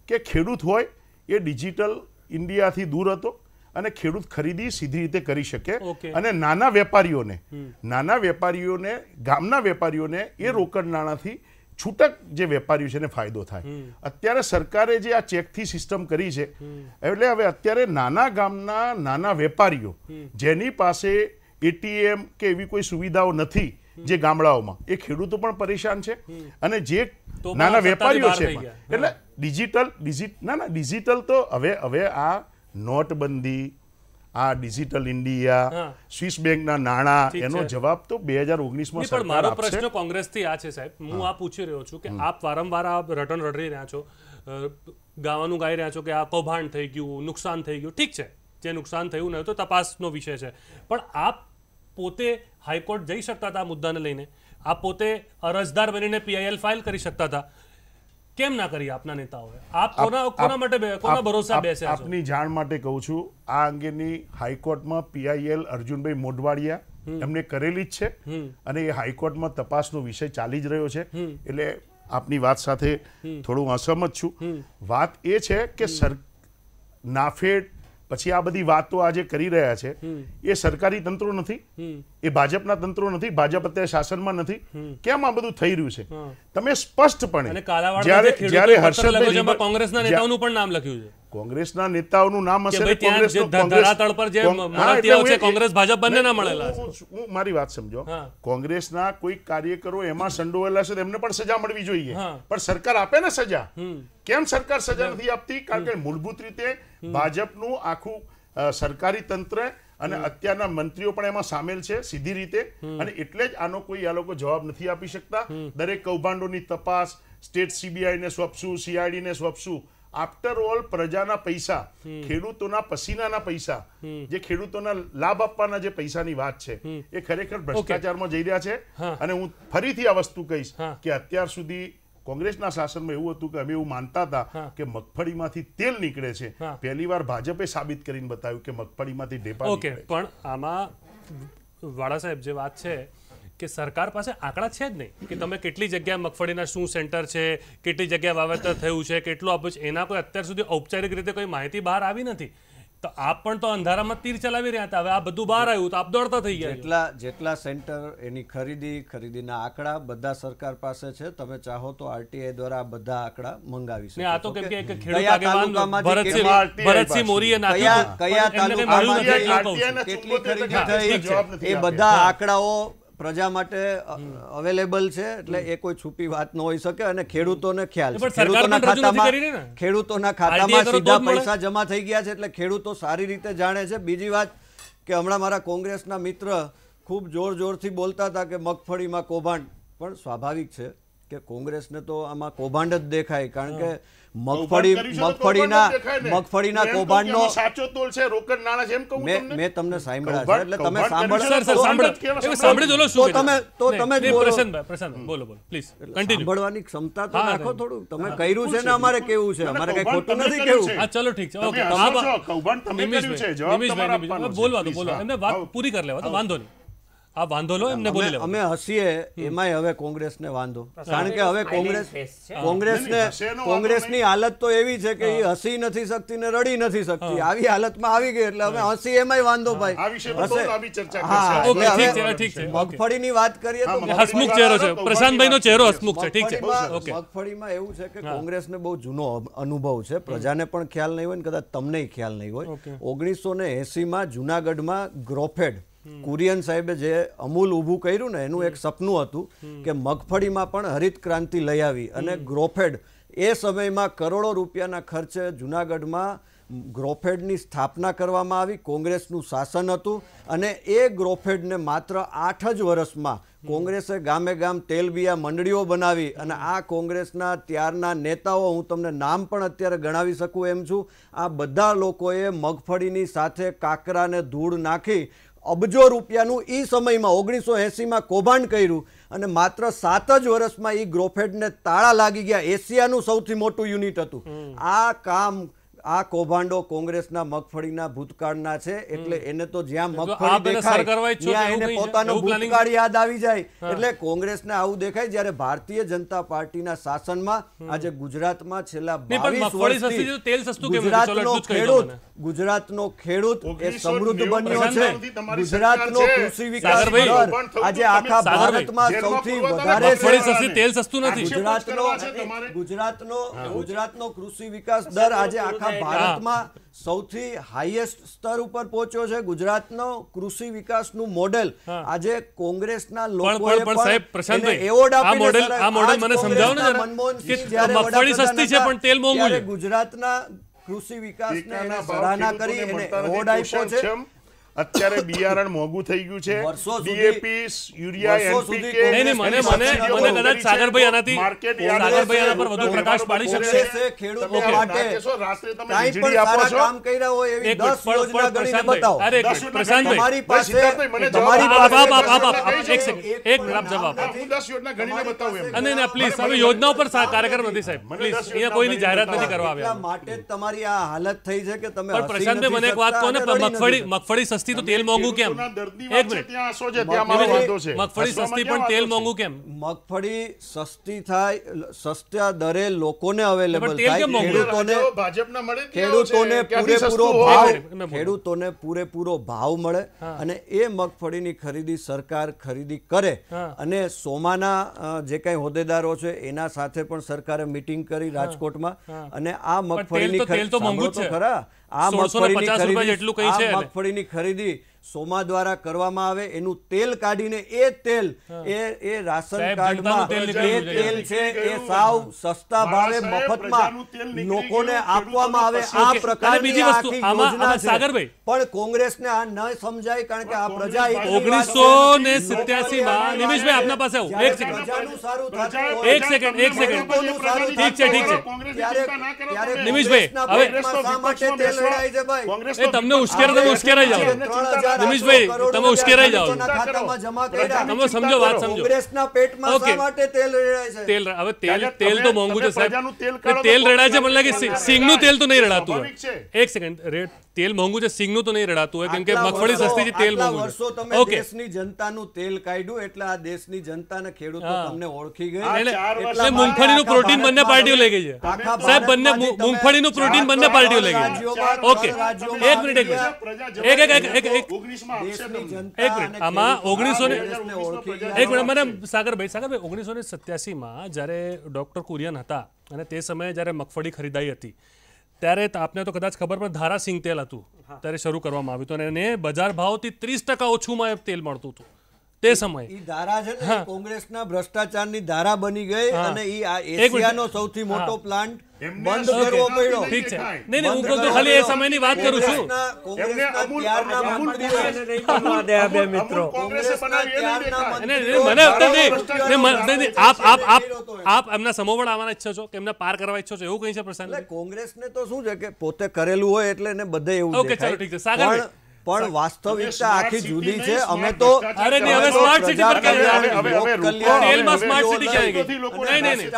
Speaker 2: કે ખેડૂત હોય એ ડિજિટલ ઇન્ડિયાથી દૂર હતો અને ખેડૂત ખરીદી સીધી રીતે કરી શકે. અને નાના વેપારીઓને નાના વેપારીઓને ગામના વેપારીઓને એ રોકડ નાણાંથી છૂટક જે વેપારીઓ છે એને ફાયદો થાય. અત્યારે સરકારે જે આ ચેકથી સિસ્ટમ કરી છે એટલે હવે અત્યારે નાના ગામના નાના વેપારીઓ જેની પાસે એટીએમ કે એવી કોઈ સુવિધાઓ નથી જે ગામડાઓમાં. એ ખેડૂતો પણ પરેશાન છે અને જે નાના વેપારીઓ છે. એટલે ડિજિટલ ડિજિટ ના ના ડિજિટલ તો હવે હવે આ નોટબંધી આ ડિજિટલ ઇન્ડિયા સ્વિસ બેંકના નાણાં એનો જવાબ તો બે હજાર ઓગણીસમાં
Speaker 1: પણ મારો પ્રશ્ન કોંગ્રેસથી આ છે સાહેબ. હું આ પૂછી રહ્યો છું કે આપ વારંવાર આ રટણ રડી રહ્યા છો. ગાવાનું ગાઈ રહ્યા છો કે આ કૌભાંડ થઈ ગયું નુકસાન થઈ ગયું. ઠીક છે. જે નુકસાન થયું ન તો તપાસનો વિષય છે. પણ આપ પોતે હાઈકોર્ટ જઈ શકતા હતા આ મુદ્દાને લઈને. આ પોતે અરજદાર બનીને પીઆઈએલ ફાઇલ કરી શકતા હતા. કેમ ના કરી આપના નેતાઓએ? આપ કોના કોના માટે કોના ભરોસા છો?
Speaker 2: આપની જાણ માટે કહું છું આ અંગેની હાઈકોર્ટમાં પીઆઈએલ અર્જુનભાઈ મોઢવાડિયા એમને કરેલી જ છે અને એ હાઈકોર્ટમાં તપાસનો વિષય ચાલી જ રહ્યો છે. એટલે આપની વાત સાથે થોડું અસહમત છું. વાત એ છે કે સર નાફેડ પછી આ બધી વાતો આજે કરી રહ્યા છે એ સરકારી તંત્રો નથી એ ભાજપના તંત્રો નથી ભાજપ અત્યારે શાસનમાં નથી. કેમ આ બધું થઈ રહ્યું છે? તમે સ્પષ્ટપણે જ્યારે જ્યારે હર્ષદભાઈ
Speaker 1: કોંગ્રેસના નેતાઓનું પણ નામ લખ્યું છે.
Speaker 2: કોંગ્રેસના નેતાઓનું નામ હશે કોંગ્રેસ-
Speaker 1: ધરાતળ પર જે છે, ભાજપ બંને
Speaker 2: ના
Speaker 1: મળેલા
Speaker 2: હું મારી વાત સમજો. કોંગ્રેસના કોઈ કાર્યકરો એમાં સંડોવાયેલા છે એમને પણ સજા મળવી જોઈએ. પણ સરકાર આપે ને સજા? કેમ સરકાર સજા નથી આપતી? કારણ કે મૂળભૂત રીતે ભાજપનું આખું સરકારી તંત્ર અને અત્યારના મંત્રીઓ પણ એમાં સામેલ છે સીધી રીતે. અને એટલે જ આનો કોઈ આ લોકો જવાબ નથી આપી શકતા. દરેક કૌભાંડોની તપાસ સ્ટેટ સીબીઆઈને સોંપશું સીઆઈડી ને સોંપશું. આફ્ટર ઓલ પ્રજાના પૈસા ખેડૂતોના પસીનાના પૈસા જે ખેડૂતોના લાભ આપવાના જે પૈસાની વાત છે એ ખરેખર ભ્રષ્ટાચારમાં જઈ રહ્યા છે. અને હું ફરીથી આ વસ્તુ કહીશ કે અત્યાર સુધી કોંગ્રેસના શાસનમાં એવું હતું કે અમે એવું માનતા હતા કે મગફળીમાંથી તેલ નીકળે છે. પહેલી વાર ભાજપે સાબિત કરીને બતાવ્યું કે મગફળીમાંથી ઢેપા
Speaker 1: ઓકે પણ આમાં વાળા સાહેબ જે વાત છે કે સરકાર પાસે આંકડા છે જ નહીં કે તમે કેટલી જગ્યાએ મગફળીના શું સેન્ટર છે કેટલી જગ્યાએ વાવેતર થયું છે કેટલું આપ્યું છે એના કોઈ અત્યાર સુધી ઔપચારિક રીતે કોઈ માહિતી બહાર આવી નથી. તો આપ પણ તો અંધારામાં તીર ચલાવી રહ્યા હતા. હવે આ બધું બહાર આવ્યું તો આપ દોડતા થઈ ગયા એટલા
Speaker 3: જેટલા જેટલા સેન્ટર એની ખરીદી ખરીદીના આંકડા બધા સરકાર પાસે છે. તમે ચાહો તો આરટીઆઈ દ્વારા બધા આંકડા મંગાવી
Speaker 1: શકો આ તો કેમ કે એક ખેડૂત આગેવાન ભરતસિંહ ભરતસિંહ મોરીએ નાખ્યું
Speaker 3: કયા.
Speaker 2: RTI
Speaker 3: કેટલી ખરીદી થઈ? એ બધા આંકડાઓ પ્રજા માટે અવેલેબલ છે એટલે એ કોઈ છુપી વાત ન હોઈ શકે અને ખેડૂતોને ખ્યાલ ખેડૂતોના ખાતામાં ખેડૂતોના ખાતામાં સીધા પૈસા જમા થઈ ગયા છે એટલે ખેડૂતો સારી રીતે જાણે છે. બીજી વાત કે હમણાં મારા કોંગ્રેસના મિત્ર ખૂબ જોર જોરથી બોલતા હતા કે મગફળીમાં કૌભાંડ. પણ સ્વાભાવિક છે કે કોંગ્રેસને તો આમાં કૌભાંડ જ દેખાય કારણ કે મગફળી મગફળીના. મગફળીના કૌભાંડનો
Speaker 2: સાચો તોલ છે રોકડ નાણા છે એમ કહું તમને.
Speaker 3: મેં તમને સાંભળ્યા છે એટલે તમે સાંભળો
Speaker 1: સર સર સાંભળો. સાંભળી તો લો શું
Speaker 3: તો તમે- તો તમે જ
Speaker 1: નહીં,
Speaker 3: બોલો.
Speaker 1: બોલો બોલો પ્લીઝ કન્ટિન્યુ
Speaker 3: સાંભળવાની ક્ષમતા તો રાખો થોડું. તમે કર્યું છે ને અમારે કેવું છે? અમારે કઈ ખોટું નથી કેવું.
Speaker 1: હા ચલો ઠીક છે. ઓકે
Speaker 2: કૌભાંડ તમે કર્યું છે, જવાબ તમારે.
Speaker 1: બોલવા દો બોલો એમને વાત પૂરી કરી લેવા તો વાંધો નહીં. આ વાંધો લો એમને બોલી
Speaker 3: અમે હસીએ એમાંય હવે કોંગ્રેસને વાંધો. કારણ કે હવે કોંગ્રેસ કોંગ્રેસને કોંગ્રેસની હાલત તો એવી છે કે એ હસી નથી શકતી ને રડી નથી શકતી. આવી હાલતમાં આવી ગઈ એટલે અમે હસી એમાંય વાંધો ભાઈ. મગફળીની વાત કરીએ તો
Speaker 1: હસમુખ ચહેરો છે. પ્રશાંતભાઈનો ચહેરો હસમુખ છે ઠીક છે. ઓકે.
Speaker 3: મગફળીમાં એવું છે કે કોંગ્રેસને બહુ જૂનો અનુભવ છે. પ્રજાને પણ ખ્યાલ નહીં હોય ને કદાચ તમને ખ્યાલ નહીં હોય. ઓગણીસો ને એસીમાં જુનાગઢમાં ગ્રોફેડ કુરિયન સાહેબે જે અમૂલ ઊભું કર્યું ને એનું એક સપનું હતું કે મગફળીમાં પણ હરિત ક્રાંતિ લઈ આવી અને ગ્રોફેડ એ સમયમાં કરોડો રૂપિયાના ખર્ચે જુનાગઢમાં ગ્રોફેડની સ્થાપના કરવામાં આવી કોંગ્રેસનું શાસન હતું અને એ ગ્રોફેડને માત્ર આઠ જ વર્ષમાં કોંગ્રેસે ગામે ગામ તેલબિયા મંડળીઓ બનાવી અને આ કોંગ્રેસના ત્યારના નેતાઓ હું તમને નામ પણ અત્યારે ગણાવી શકું એમ છું આ બધા લોકોએ મગફળીની સાથે કાકરાને ધૂળ નાખી અબજો રૂપિયાનું એ સમયમાં ઓગણીસો એંસીમાં કૌભાંડ કર્યું અને માત્ર સાત જ વર્ષમાં એ ગ્રોફેડને તાળા લાગી ગયા. એશિયાનું સૌથી મોટું યુનિટ હતું. આ કામ આ કૌભાંડો કોંગ્રેસના મગફળીના ભૂતકાળના છે એટલે એને તો જ્યાં મગફળી દેખાય ત્યાં એને પોતાનો ભૂતકાળ યાદ આવી જાય. એટલે કોંગ્રેસને આવું દેખાય જ્યારે ભારતીય જનતા પાર્ટીના શાસનમાં આજે ગુજરાતમાં છેલ્લા
Speaker 1: બાવીસ પણ
Speaker 3: 22
Speaker 1: મગફળી સસ્તી છે તો તેલ સસ્તું કેમ નથી?
Speaker 3: ગુજરાતનો ખેડૂત ગુજરાતનો ખેડૂત એ સમૃદ્ધ બન્યો છે. ગુજરાતનો કૃષિ વિકાસ દર આજે આખા ભારતમાં સૌથી વધારે છે.
Speaker 1: તેલ સસ્તું નથી.
Speaker 3: ગુજરાતનો. ગુજરાતનો ગુજરાતનો કૃષિ વિકાસ દર આજે આખા ભારતમાં સૌથી હાઈએસ્ટ સ્તર ઉપર પહોંચ્યો છે ગુજરાતનો કૃષિ વિકાસનું મોડેલ આજે કોંગ્રેસના લોકોએ
Speaker 1: પણ સાહેબ પ્રશાંતભાઈ
Speaker 3: એવોર્ડ
Speaker 1: આ મોડેલ આ મોડેલ મને સમજાવો ને કે મગફળી સસ્તી છે પણ તેલ મોંઘું છે.
Speaker 3: ગુજરાતના કૃષિ વિકાસના એને સરાહના કરી એને એવોર્ડ આપ્યો છે.
Speaker 2: અત્યારે બિયારણ મોંઘું થઈ ગયું છે. ડીએપી યુરિયા
Speaker 3: એનપીકે
Speaker 1: નહીં નહીં મને મને મને કદાચ સાગરભાઈ આનાથી સાગરભાઈ આના પર વધુ પ્રકાશ પાડી શકશે.
Speaker 3: ખેડૂતો માટે
Speaker 2: રાત્રે તમે વીજળી આપો છો?
Speaker 3: કામ કર્યા હોય એવી
Speaker 1: એક મિનિટ,
Speaker 3: દસ
Speaker 1: પણ-
Speaker 3: યોજના
Speaker 1: પણ
Speaker 3: ગણીને બતાવો.
Speaker 1: અરે પ્રશાંતભાઈ.
Speaker 3: તમારી પાસે
Speaker 2: મને
Speaker 3: તમારી
Speaker 2: જવાબ
Speaker 1: આપ
Speaker 2: આપો.
Speaker 1: એક સેકન્ડ એક મિનિટ જવાબ આપો.
Speaker 2: હું દસ યોજના ગણીને બતાવું એમ.
Speaker 1: અને ના પ્લીઝ હવે યોજનાઓ પર કાર્યક્રમ નથી સાહેબ. પ્લીઝ અહીંયા કોઈની જાહેરાત નથી કરવા આવ્યા.
Speaker 3: માટે તમારી આ હાલત થઈ છે કે તમે
Speaker 1: પ્રશાંતભાઈ મને એક વાત કહો ને મગફળી મગફળી સસ્તી તો તેલ મોંઘું કેમ? એક મિનિટ.
Speaker 2: ત્યાં હસો ત્યાં મારો વાંધો છે.
Speaker 1: મગફળી સસ્તી પણ તેલ મોંઘું કેમ?
Speaker 3: મગફળી સસ્તી થાય સસ્તા દરે લોકોને અવેલેબલ થાય. ખેડૂતોને
Speaker 2: ભાજપના મળે
Speaker 3: ખેડૂતોને પૂરેપૂરો ભાવ. ખેડૂતોને પૂરેપૂરો ભાવ મળે અને એ મગફળીની ખરીદી સરકાર ખરીદી કરે. અને સોમાના જે કઈ હોદ્દેદારો છે એના સાથે પણ સરકારે મીટિંગ કરી રાજકોટમાં. અને આ મગફળીની
Speaker 1: ખરીદી તો- તેલ તો
Speaker 3: ખરી- આ
Speaker 1: 1650
Speaker 3: મગફળીની
Speaker 1: રૂપિયા
Speaker 3: ખરીદી આ મગફળીની ખરીદી સોમા દ્વારા કરવામાં આવે એનું તેલ કાઢીને એ તેલ એ એ રાશન કાર્ડમાં એ તેલ છે એ સાવ સસ્તા ભાવે મફતમાં લોકોને આપવામાં આવે આ પ્રકારની
Speaker 1: અને બીજી વસ્તુ,
Speaker 3: આખી યોજના છે. પણ કોંગ્રેસને આ ન સમજાય કારણ કે આ પ્રજા
Speaker 2: કોંગ્રેસ
Speaker 3: એટલી
Speaker 1: ઓગણીસો
Speaker 3: વાત
Speaker 1: ને
Speaker 3: છે.
Speaker 1: સિત્યાસી માં નિમિષભાઈ આપના પાસે આવું એક સેકન્ડ
Speaker 3: સારું
Speaker 1: એક સેકન્ડ, એક સેકન્ડ. ઠીક છે, ઠીક છે.
Speaker 3: ત્યારે-
Speaker 1: હવે- તમને
Speaker 2: વિપક્ષ-
Speaker 1: તમે ઉશ્કેરાઈ જાઓ. નિમિષભાઈ, તમે ઉશ્કેરાઈ જાઓ.
Speaker 3: ખેડૂતોના ખાતામાં જમા કર્યા.
Speaker 1: તમે સમજો વાત સમજો.
Speaker 3: કોંગ્રેસના પેટમાં શા માટે તેલ રેડાય છે?
Speaker 1: તેલ હવે તેલ તેલ તો મોંઘું છે સાહેબ.
Speaker 2: તેલ
Speaker 1: એટલે
Speaker 2: કાઢો તો
Speaker 1: તેલ રડાય છે મને લાગે સિંગનું તેલ તો નહીં રડાતું હોય એક સેકન્ડ તેલ મોંઘું છે સિંગનું તો નહીં રડાતું હોય કેમ કે મગફળી સસ્તી છે તેલ મોંઘું
Speaker 3: વર્ષો તમે દેશની જનતાનું તેલ કાઢ્યું એટલે આ દેશની જનતા અને ખેડૂતો. તમને ઓળખી ગઈ.
Speaker 1: એટલે મૂંગફળીનું પ્રોટીન બંને પાર્ટીઓ લઈ ગઈ છે. સાહેબ બંને મૂંગફળીનું પ્રોટીન બંને પાર્ટીઓ લઈ ગઈ ઓકે. એક મિનિટ એક મિનિટ. એક- એક- એક- એક- એક-
Speaker 2: ઓગણીસમાં આપશે
Speaker 3: દેશની
Speaker 2: તમને.
Speaker 3: જનતા
Speaker 1: એક મિનિટ આમાં ઓગણીસો ને
Speaker 3: આ દેશને ઓળખી ગયા.
Speaker 1: એક મિનિટ મને સાગરભાઈ સાગરભાઈ ઓગણીસો ને સત્યાસીમાં જ્યારે ડૉક્ટર કુરિયન હતા અને તે સમયે જ્યારે મગફળી ખરીદાઈ હતી ત્યારે આપને તો કદાચ ખબર પણ ધારા સિંગ તેલ હતું ત્યારે શરૂ કરવામાં આવ્યું હતું અને એને બજાર ભાવથી ત્રીસ ટકા ઓછુંમાં એ તેલ મળતું હતું તે સમયે.
Speaker 3: ઈ ધારા છે ને કોંગ્રેસના ભ્રષ્ટાચારની ધારા બની ગઈ અને ઈ આ એશિયાનો સૌથી મોટો પ્લાન્ટ બંધ કરવો પડ્યો.
Speaker 1: ઠીક છે. નહીં નહીં હું તો ખાલી એ સમયની વાત કરું છું.
Speaker 3: કોંગ્રેસના- કોંગ્રેસના ત્યારના મંત્રીઓ
Speaker 2: કોંગ્રેસ-
Speaker 3: એને નહીં બનવા દે આ બે મિત્રો.
Speaker 2: કોંગ્રેસે બનાવી એ નહીં દેખાય.
Speaker 1: અને મને નહીં, નહીં, મને- નહીં, નહીં, આપ આપ આપ આપ એમના સમોવડ આવવાના ઈચ્છો છો કે એમને પાર કરવા ઈચ્છો છો? એવું કઈ છે પ્રશાંત
Speaker 3: એટલે કોંગ્રેસને તો શું છે કે પોતે કરેલું હોય એટલે એને બધે એવું
Speaker 1: ઓકે, ચાલો, ઠીક છે. સાગરભાઈ.
Speaker 3: પણ વાસ્તવિકતા આખી જુદી છે. અમે તો
Speaker 1: અરે નહીં, હવે
Speaker 3: અમે તો
Speaker 1: પર
Speaker 3: પ્રજા
Speaker 1: ક્યાં
Speaker 3: કલ્યાણ,
Speaker 2: હવે- હવે
Speaker 3: લોક
Speaker 2: રૂપિયા-
Speaker 3: કલ્યાણ,
Speaker 1: તેલમાં સ્માર્ટ સિટી ક્યાં આવી ગઈ? નહીં નહીં નહીં.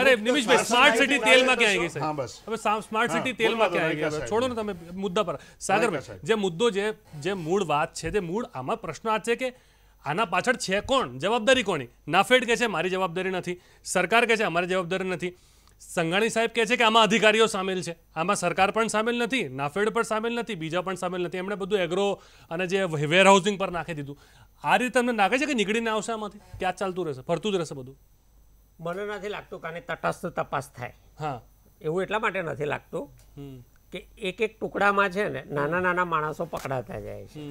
Speaker 1: અરે Nimishbhai
Speaker 3: smart
Speaker 1: smart city
Speaker 3: city
Speaker 1: તેલમાં ક્યાં આવી ગઈ
Speaker 2: હા, બસ.
Speaker 1: હવે સ્માર્ટ સિટી તેલમાં ક્યાં આવી ગઈ? છોડો ને તમે મુદ્દા પર. સાગરભાઈ જે મુદ્દો જે જે મૂળ વાત છે તે મૂળ આમાં પ્રશ્ન આ છે કે આના પાછળ છે કોણ? જવાબદારી કોની? નાફેડ કે છે મારી જવાબદારી નથી. સરકાર કે છે અમારી જવાબદારી નથી. સંઘાણી સાહેબ કહે છે કે આમાં અધિકારીઓ સામેલ છે. આમાં સરકાર પણ સામેલ નથી નાફેડ પણ સામેલ નથી બીજા પણ સામેલ નથી. એમણે બધું એગ્રો અને જે વેર હાઉસિંગ પર નાખી દીધું. આ રીતે તમને લાગે છે કે નીકળીને આવશે આમાંથી? ક્યાં ચાલતું રહેશે ફરતું જ રહેશે બધું?
Speaker 5: મને નથી લાગતું કે તટસ્થ તપાસ થાય.
Speaker 1: હા.
Speaker 5: એવું એટલા માટે નથી લાગતું કે એક એક ટુકડામાં છે ને નાના નાના માણસો પકડાતા જાય છે.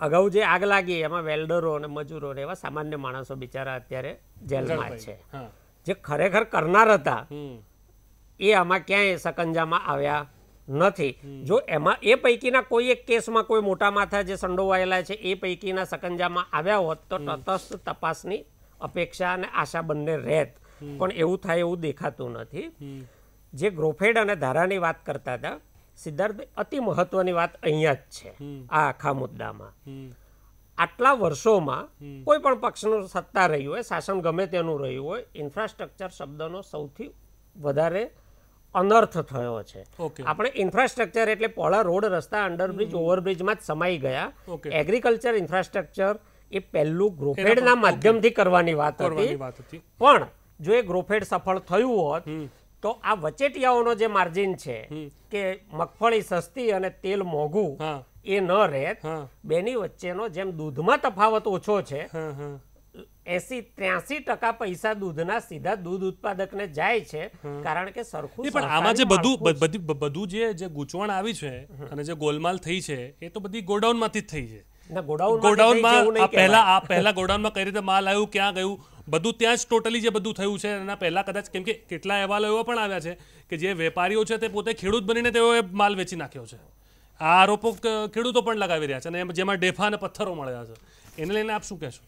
Speaker 5: અગાઉ જે આગ લાગી એમાં વેલ્ડરો અને મજૂરો ને એવા સામાન્ય માણસો બિચારા અત્યારે જેલમાં છે.
Speaker 1: હા.
Speaker 5: જે ખરેખર કરનાર હતા એ આમાં ક્યાંય સકંજામાં આવ્યા નથી. જો એમાં એ પૈકીના કોઈ એક કેસમાં કોઈ મોટા માથા જે સંડોવાયેલા છે એ પૈકીના સકંજામાં આવ્યા હોત તો તટસ્થ તપાસની અપેક્ષા અને આશા બંને રહેત. પણ એવું થાય એવું દેખાતું નથી. જે ગ્રોફેડ અને ધારાની વાત કરતા હતા સિદ્ધાર્થ અતિ મહત્વની વાત અહીંયા જ છે આ આખા મુદ્દામાં. આટલા વર્ષોમાં કોઈ પણ પક્ષનું સત્તા રહ્યું હોય શાસન ગમે તેનું રહ્યું હોય ઇન્ફ્રાસ્ટ્રક્ચર શબ્દનો સૌથી વધારે અનર્થ થયો છે. આપણે ઇન્ફ્રાસ્ટ્રક્ચર એટલે પોળા રોડ રસ્તા અંડરબ્રિજ ઓવરબ્રિજમાં જ સમાઈ ગયા. એગ્રીકલ્ચર ઇન્ફ્રાસ્ટ્રક્ચર એ પહેલું ગ્રોફેડના માધ્યમથી કરવાની વાત હતી. પણ જો એ ગ્રોફેડ સફળ થયું હોત તો આ વચેટિયાઓનો જે માર્જિન છે કે મગફળી સસ્તી અને તેલ મોંઘું એ ન
Speaker 1: રહે.
Speaker 5: બેની વચ્ચેનો જેમ દૂધમાં તફાવત ઓછો છે એસી ત્યાસી ટકા પૈસા દૂધના સીધા દૂધ ઉત્પાદકને જાય છે કારણ કે સરખું
Speaker 1: પણ આમાં જે બધું બધી જે જે ગૂંચવણ આવી છે અને જે ગોલમાલ થઈ છે એ તો બધી ગોડાઉનમાંથી જ થઈ છે. ગોડાઉનમાં
Speaker 5: જેવું નહીં
Speaker 1: આ પહેલા આ પહેલા ગોડાઉનમાં કઈ રીતે માલ આવ્યું ક્યાં ગયું બધું ત્યાં જ ટોટલી જે બધું થયું છે એના પહેલા કદાચ કેમ કે કેટલા અહેવાલો એવા પણ આવ્યા છે કે જે વેપારીઓ છે તે પોતે ખેડૂત બનીને તેઓએ માલ વેચી નાખ્યો છે. આ આરોપો ખેડૂતો પણ લગાવી રહ્યા છે અને એમ- જેમાં ડેફા અને પથ્થરો મળ્યા છે. એને લઈને આપ શું કહેશો?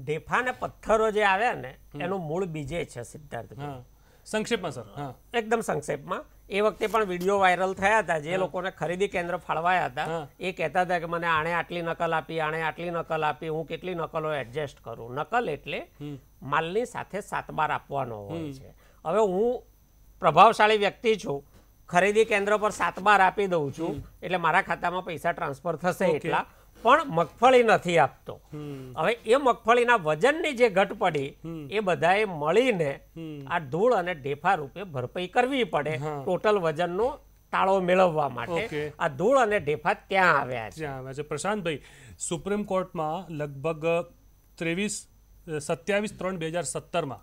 Speaker 5: ડેફા ને પથ્થરો જે આવ્યા ને એનું મૂળ બીજે છે સિદ્ધાર્થ
Speaker 1: સંક્ષેપમાં સર.
Speaker 5: એકદમ સંક્ષેપમાં. એ વખતે પણ વીડિયો વાયરલ થયા હતા. જે લોકોને ખરીદી કેન્દ્ર ફાળવાયા હતા. એ કહેતા હતા કે મને આણે આટલી નકલ આપી આણે આટલી નકલ આપી હું કેટલી નકલો એડજસ્ટ કરું. નકલ એટલે માલની સાથે સાતબાર આપવાનો હોય છે. હવે હું પ્રભાવશાળી વ્યક્તિ છું. ખરીદી કેન્દ્ર પર સાત બાર આપી દઉં છું. એટલે મારા ખાતામાં પૈસા ટ્રાન્સફર થશે એટલા. પણ મગફળી નથી આપતો. હવે એ મગફળીના વજનની જે ઘટ પડી એ બધાએ મળીને આ ધૂળ અને ઢેફા રૂપે ભરપાઈ કરવી પડે ટોટલ વજનનો તાળો મેળવવા માટે. આ ધૂળ અને ઢેફા ત્યાં આવ્યા છે.
Speaker 1: જ્યાં આવ્યા છે. પ્રશાંતભાઈ સુપ્રીમ કોર્ટમાં લગભગ ત્રેવીસ સત્યાવીસ ત્રણ બે હજાર સત્તરમાં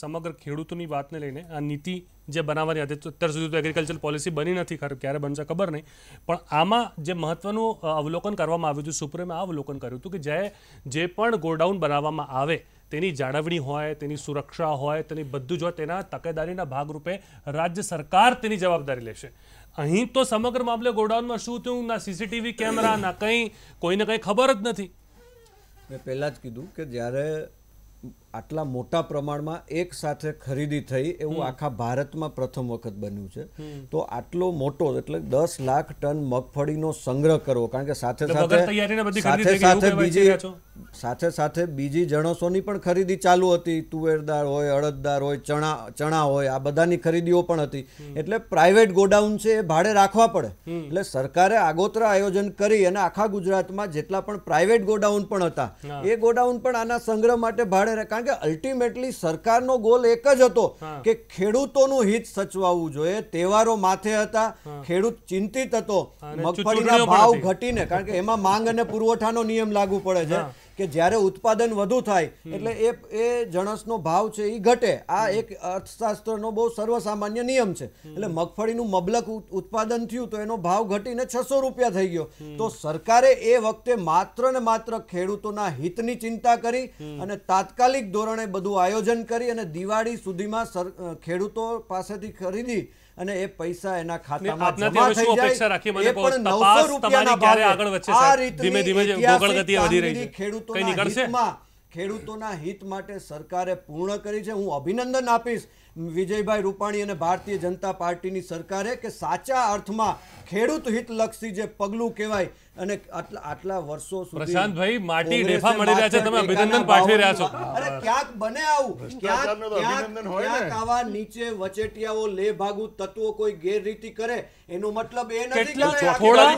Speaker 1: સમગ્ર ખેડૂતોની વાતને લઈને આ નીતિ જે બનાવવાની હતી અત્યાર સુધી તો એગ્રીકલ્ચર પોલિસી બની નથી, ખરું ક્યારે બનશે ખબર નહીં. પણ આમાં જે મહત્વનું અવલોકન કરવામાં આવ્યું હતું, સુપ્રીમે આ અવલોકન કર્યું હતું કે જે જે પણ ગોડાઉન બનાવવામાં આવે, તેની જાળવણી હોય, તેની સુરક્ષા હોય, તેની બધું જ હોય, તેના તકેદારીના ભાગરૂપે રાજ્ય સરકાર તેની જવાબદારી લેશે. અહીં તો સમગ્ર મામલે ગોડાઉનમાં શું થયું? ના સીસીટીવી કેમેરા, ના કંઈ, કોઈને કંઈ ખબર જ નથી.
Speaker 3: મેં પહેલાં જ કીધું કે જ્યારે આટલા મોટા પ્રમાણમાં એક સાથે ખરીદી થઈ એવું આખા ભારતમાં પ્રથમ વખત બન્યું છે. તો આટલો મોટો એટલે દસ લાખ ટન મગફળીનો સંગ્રહ કરવો કારણ કે સાથે સાથે સાથે સાથે બીજી? સાથે સાથે બીજી જણસોની પણ ખરીદી ચાલુ હતી. તુવેરદાર હોય અડદદાર હોય ચણા ચણા હોય આ બધાની ખરીદીઓ પણ હતી. એટલે પ્રાઇવેટ ગોડાઉન છે એ ભાડે રાખવા પડે. એટલે સરકારે આગોતરા આયોજન કરી અને આખા ગુજરાતમાં જેટલા પણ પ્રાઇવેટ ગોડાઉન પણ હતા એ ગોડાઉન પણ આના સંગ્રહ માટે ભાડે રાખ- કારણ કે અલ્ટિમેટલી સરકારનો ગોલ એક જ હતો કે ખેડૂતોનું હિત સચવાવવું જોઈએ તહેવારો માથે હતા ખેડૂત ચિંતિત હતો મગફળીના ભાવ. ઘટીને કારણ કે એમાં માંગ અને પુરવઠાનો નિયમ લાગુ પડે છે. કે જ્યારે ઉત્પાદન વધુ થાય એટલે એ એ જણસનો ભાવ છે એ ઘટે. આ એક અર્થશાસ્ત્રનો બહુ સર્વસામાન્ય નિયમ છે. એટલે મગફળીનું મબલક ઉત- ઉત્પાદન થયું તો એનો ભાવ ઘટીને છસો રૂપિયા થઈ ગયો. તો સરકારે એ વખતે માત્ર ને માત્ર ખેડૂતોના હિતની ચિંતા કરી અને તાત્કાલિક ધોરણે બધું આયોજન કરી અને દિવાળી સુધીમાં સર ખેડૂતો પાસેથી ખરીદી અને એ પૈસા એના ખાતામાં જમા થઈ જાય. એ પણ
Speaker 1: તપાસ
Speaker 3: 900 રૂપિયાના ભાવે. આ રીતની
Speaker 1: ધીમે ધીમે જે
Speaker 3: ઐતિહાસિક
Speaker 1: ગોગળ ગતિએ વધી રહી છે.
Speaker 3: કામગીરી ખેડૂતોના હિતમાં ખેડૂતોના હિત માટે સરકારે પૂર્ણ કરી છે. હું અભિનંદન આપીશ વિજયભાઈ રૂપાણી અને ભારતીય જનતા પાર્ટીની સરકારે કે સાચા અર્થમાં ખેડૂત હિતલક્ષી જે પગલું કહેવાય અને આટલા આટલા વર્ષો સુધી
Speaker 1: પ્રશાંતભાઈ, માટી રેફા મળી રહ્યા છે, તમે અભિનંદન પાઠવી રહ્યા છો.
Speaker 3: અરે ક્યાંક બને આવું? ક્યાંક
Speaker 2: અભિનંદન હોય ને.
Speaker 3: ક્યાંક આવા નીચે વચેટિયાઓ લે ભાગુ તત્વો કોઈ ગેરરીતિ કરે એનો મતલબ એ નથી
Speaker 1: કેટલા
Speaker 3: કે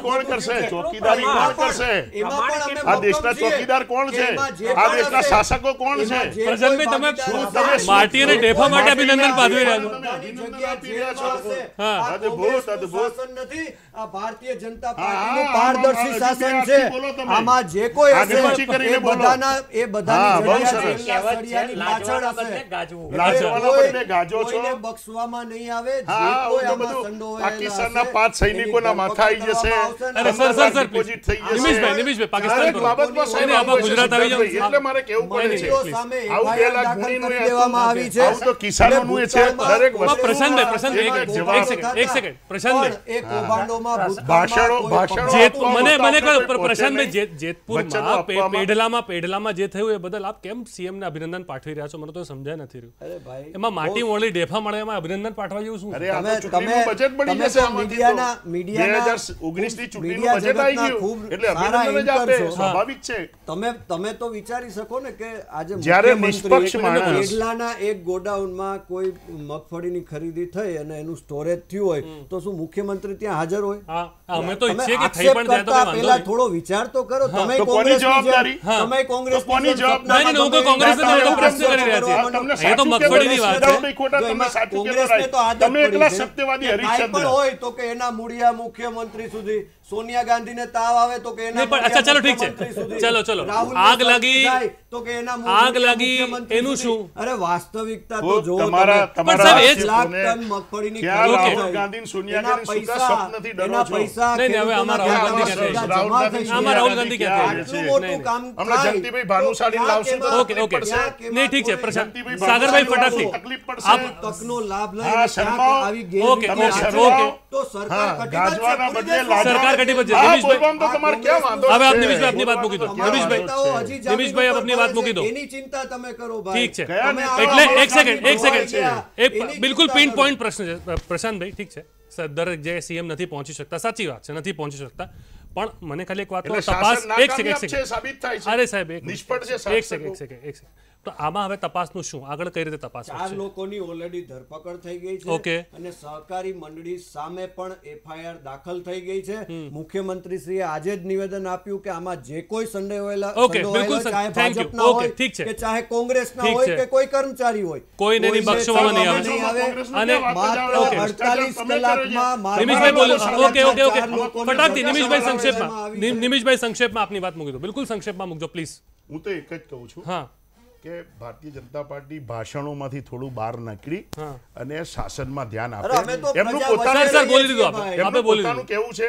Speaker 2: કોણ કરશે? ચોકીદારી કોણ કરશે?
Speaker 3: એમાં પણ અમે
Speaker 2: આ દેશના ચોકીદાર કોણ છે? આ દેશના શાસકો કોણ છે?
Speaker 1: પ્રશાંતભાઈ, તમે
Speaker 2: શું તમે
Speaker 1: માટી અને ઢેફા માટે અભિનંદન પાઠવી રહ્યા છો.
Speaker 2: અદ્ભુત, અદ્ભુત.
Speaker 3: નથી. આ ભારતીય જનતા પાર્ટીનું
Speaker 2: હા,
Speaker 3: પારદર્શી શાસન છે. આમાં જે કોઈ હશે એ બધાના એ બધાની પાછળ હશે.
Speaker 5: ગાજવું.
Speaker 2: ગાજો છો.
Speaker 3: બક્ષવામાં નહીં આવે જે
Speaker 2: પાકિસ્તાનના પાંચ સૈનિકોના માથા આવી જશે.
Speaker 1: અરે સર, સર, સર,
Speaker 2: ડિપોઝિટ થઈ જશે.
Speaker 1: નિમિષભાઈ, નિમિષભાઈ, પાકિસ્તાન
Speaker 2: બાબતમાં
Speaker 1: નહીં, આમાં ગુજરાત આવી જાઓ.
Speaker 2: એટલે મારે કેવું પડે છે આવું બે લાખ ગુણીનું
Speaker 3: દેવામાં આવી છે
Speaker 2: આવું તો કિસાનોનું છે. દરેક વસ્તુ-
Speaker 1: પ્રશાંતભાઈ, પ્રશાંતભાઈ,
Speaker 2: એક
Speaker 1: એક એક સેકન્ડ, એક સેકન્ડ. પ્રશાંતભાઈ.
Speaker 3: પણ એ કૌભાંડોમાં ભૂતકાળમાં
Speaker 2: ભાષણો- ભાષણો
Speaker 1: જેત-
Speaker 2: આપવા
Speaker 1: મને મને કહો પ્રશાંતભાઈ જેતપુરમાં. પેઢલામાં પેઢલામાં જે થયું એ બદલ આપ કેમ સીએમ ને અભિનંદન પાઠવી રહ્યા છો? મને તો સમજાય નથી રહ્યું.
Speaker 3: અરે ભાઈ
Speaker 1: એમાં માટી મોળી ડેફા મળે એમાં અભિનંદન પાઠવા જેવું શું?
Speaker 2: અરે
Speaker 3: તમે-
Speaker 2: તો
Speaker 3: તમે-
Speaker 2: બજેટ બની જશે
Speaker 3: મીડિયાના- મીડિયાના-
Speaker 2: 2019 ની ચૂંટણીનું બજેટ આવી ગયું. એટલે અભિનંદન જ આપે. સ્વાભાવિક છે.
Speaker 3: તમે તમે તો વિચારી શકો ને કે આજે
Speaker 2: જ્યારે નિષ્પક્ષ માણસ-
Speaker 3: પેઢલાના એક ગોડાઉનમાં કોઈ મગફળીની ખરીદી થઈ અને એનું સ્ટોરેજ થયું હોય તો શું મુખ્યમંત્રી ત્યાં હાજર હોય?
Speaker 1: અમે તો ઈચ્છીએ કે થઈ પણ જાય તો
Speaker 3: પહેલા થોડો વિચાર તો કરો તમે જેમ-
Speaker 2: જવાબદારી?
Speaker 3: તમે
Speaker 2: કોંગ્રેસ કોની જવાબદારી?
Speaker 1: નહીં,
Speaker 3: સપનામાં
Speaker 1: કોંગ્રેસ
Speaker 3: તમે
Speaker 1: નથી, પ્રશ્ન કરી રહ્યા
Speaker 2: છે
Speaker 1: એ તો મગફળીની વાત છે.
Speaker 2: ખોટા ખોટા
Speaker 3: જો
Speaker 2: સાચું કહેવાય.
Speaker 3: તો આદત
Speaker 2: તમે એકલા સત્યવાદી હરીશચંદ્ર
Speaker 3: પણ હોય તો કે એના મૂળિયા મુખ્યમંત્રી સુધી સોનિયા ગાંધીને તાવ આવે તો કે એના
Speaker 1: પણ અચ્છા, ચાલો, ઠીક છે. ચલો, ચલો. આગ લાગી-
Speaker 3: તો કે એના
Speaker 1: આગ લાગી, એનું શું?
Speaker 3: અરે વાસ્તવિકતા તો
Speaker 2: તો તમારા- તમારા
Speaker 1: જ-
Speaker 3: લાખ ટન મગફળીની
Speaker 1: રાહુલ
Speaker 2: ગાંધી સોનિયા ગાંધી શું
Speaker 3: પૈસા-
Speaker 2: કાં ડરો છો?
Speaker 3: પૈસા
Speaker 1: નહીં, હવે આમાં રાહુલ ગાંધી
Speaker 3: થઈ
Speaker 1: આમાં રાહુલ ગાંધી ક્યાં
Speaker 3: આટલું મોટું કામ
Speaker 2: હમણાં
Speaker 3: થાય
Speaker 2: જયંતિભાઈ ભાનુશાલી
Speaker 3: તો
Speaker 1: ઓકે ઓકે નહીં ઠીક છે પ્રશાંત સાગરભાઈ ફટાકથી
Speaker 2: તકલીફ પડશે.
Speaker 1: આપ
Speaker 3: તકનો લાભ લઈને ક્યાંક આવી
Speaker 1: ઓકે, ઓકે, ઓકે.
Speaker 3: તો સરકાર કટિબદ્ધ છે.
Speaker 1: સરકાર કટિબદ્ધ છે. નિમિષભાઈ. હવે આપ નિમિષભાઈ આપની વાત મૂકી દો નિમિષભાઈ નિમિષભાઈ, આપ આપની વાત
Speaker 3: ફરે
Speaker 1: મૂકી
Speaker 3: છે.
Speaker 1: દો.
Speaker 3: એની ચિંતા તમે કરો ભાઈ.
Speaker 1: ઠીક છે. એટલે એક સેકન્ડ એક સેકન્ડ એક બિલકુલ પિન પોઈન્ટ પ્રશ્ન છે. પ્રશાંતભાઈ ઠીક છે. દરેક જે સીએમ નથી પહોંચી શકતા સાચી વાત છે નથી પહોંચી શકતા. પણ મને ખાલી એક વાત તપાસ એક સેકન્ડ એક સેકન્ડ
Speaker 2: સાબિત થાય છે.
Speaker 1: અરે સાહેબ એક
Speaker 2: નિષ્ફળ છે
Speaker 1: એક સેકન્ડ એક સેકન્ડ એક સેકન્ડ તો આમાં હવે તપાસનું શું? આગળ કઈ રીતે તપાસ
Speaker 3: ચાર લોકોની ઓલરેડી ધરપકડ થઈ ગઈ છે
Speaker 1: ઓકે.
Speaker 3: અને સહકારી મંડળી સામે પણ એફઆઈઆર દાખલ થઈ ગઈ છે. મુખ્યમંત્રી શ્રીએ આજે જ નિવેદન આપ્યું કે આમાં જે કોઈ સંડોવાયેલા
Speaker 1: ઓકે, બિલકુલ
Speaker 3: ચાહે ભાજપના હોય
Speaker 1: ઠીક છે.
Speaker 3: કે ચાહે કોંગ્રેસના હોય કે કોઈ કર્મચારી હોય.
Speaker 1: કોઈને એની બક્ષવામાં નહીં આવે. અને
Speaker 3: માત્ર
Speaker 2: આવે?
Speaker 3: અડતાલીસ
Speaker 2: તમે કરો છો.
Speaker 3: કલાકમાં
Speaker 1: નિમિષભાઈ બોલો. ઓકે ઓકે ઓકે ફટાકથી નિમિષભાઈ સંક્ષેપમાં. નિમિષભાઈ સંક્ષેપમાં આપની વાત મૂકી દો. બિલકુલ સંક્ષેપમાં મૂકજો પ્લીઝ
Speaker 2: હું તો એક જ કહું છું.
Speaker 1: હા.
Speaker 2: કે ભારતીય જનતા પાર્ટી ભાષણોમાંથી થોડું બહાર નીકળી અને શાસનમાં ધ્યાન આપે. એમનું પોતાનું
Speaker 1: સર, સર, બોલી દીધું આપણે.
Speaker 2: એમનું પોતાનું કેવું છે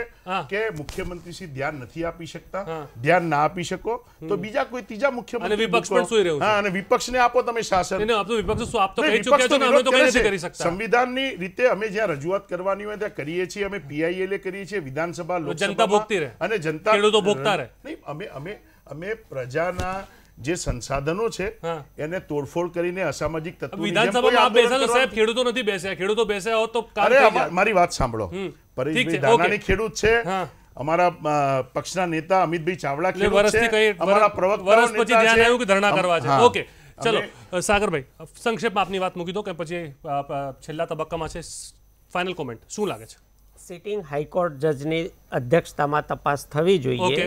Speaker 2: કે મુખ્યમંત્રી શ્રી ધ્યાન નથી આપી શકતા ધ્યાન ના આપી શકો. તો બીજા કોઈ ત્રીજા મુખ્યમંત્રી
Speaker 1: અને વિપક્ષ પણ સુઈ રહ્યું છે.
Speaker 2: હા અને વિપક્ષને આપો તમે શાસન.
Speaker 1: વિપક્ષ શું આપ તો કહી ચૂક્યા છો અમે તો કઈ નથી
Speaker 2: કરી
Speaker 1: શકતા.
Speaker 2: સંવિધાનની રીતે અમે જ્યાં રજૂઆત કરવાની હોય ત્યાં કરીએ છીએ અમે પીઆઈએલ કરીએ છીએ વિધાનસભા
Speaker 1: જનતા ભોગતી રહે.
Speaker 2: અને જનતા
Speaker 1: ખેડૂતો ભોગતા રહે.
Speaker 2: નહીં અમે અમે અમે પ્રજાના જે સંસાધનો છે એને તોડફોડ કરીને અસામાજિક તત્વો
Speaker 1: વિધાનસભામાં બેસા તો સાહેબ ખેડૂતો નથી બેસ્યા. ખેડૂતો બેસ્યા હોત તો
Speaker 2: અરે મારી વાત સાંભળો. પરેશભાઈ દાનાની ખેડૂત છે. અમારા પક્ષના નેતા અમિતભાઈ ચાવડા ખેડૂત છે. અમારા
Speaker 1: પ્રવક્તા પછી ધ્યાન આવ્યું કે ધરણા કરવા છે. ઓકે. ચલો સાગરભાઈ સંક્ષેપમાં આપની વાત મૂકી દો કે પછી છેલ્લા તબક્કામાં છે. ફાઇનલ કોમેન્ટ શું લાગે છે?
Speaker 5: સિટિંગ હાઈકોર્ટ જજની અધ્યક્ષતામાં તપાસ થવી જોઈએ.
Speaker 1: ઓકે.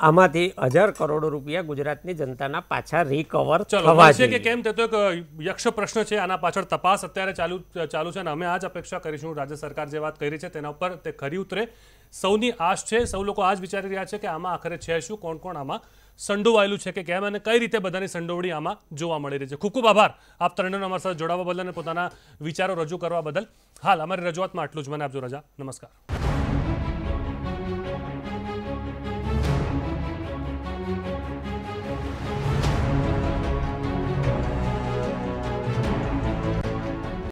Speaker 5: આમાંથી હજાર કરોડ રૂપિયા ગુજરાતની જનતાના પાછા રિકવર થવા
Speaker 1: છે કે કેમ તે તો એક યક્ષ પ્રશ્ન છે આના પાછળ તપાસ અત્યારે ચાલુ ચાલુ છે અને અમે આ જ અપેક્ષા કરીશું રાજ્ય સરકાર જે વાત કરી છે તેના ઉપર તે ખરી ઉતરે. સૌની આશ છે સૌ લોકો આ જ વિચારી રહ્યા છે કે આમાં આખરે છે શું કોણ કોણ આમાં સંડોવાયેલું છે કે કેમ અને કઈ રીતે બધાની સંડોવણી આમાં જોવા મળી રહી છે. ખૂબ ખૂબ આભાર આપ ત્રણેયનો અમારી સાથે જોડાવા બદલ અને પોતાના વિચારો રજૂ કરવા બદલ. હાલ અમારી રજૂઆતમાં આટલું જ. મને આપજો રજા. નમસ્કાર.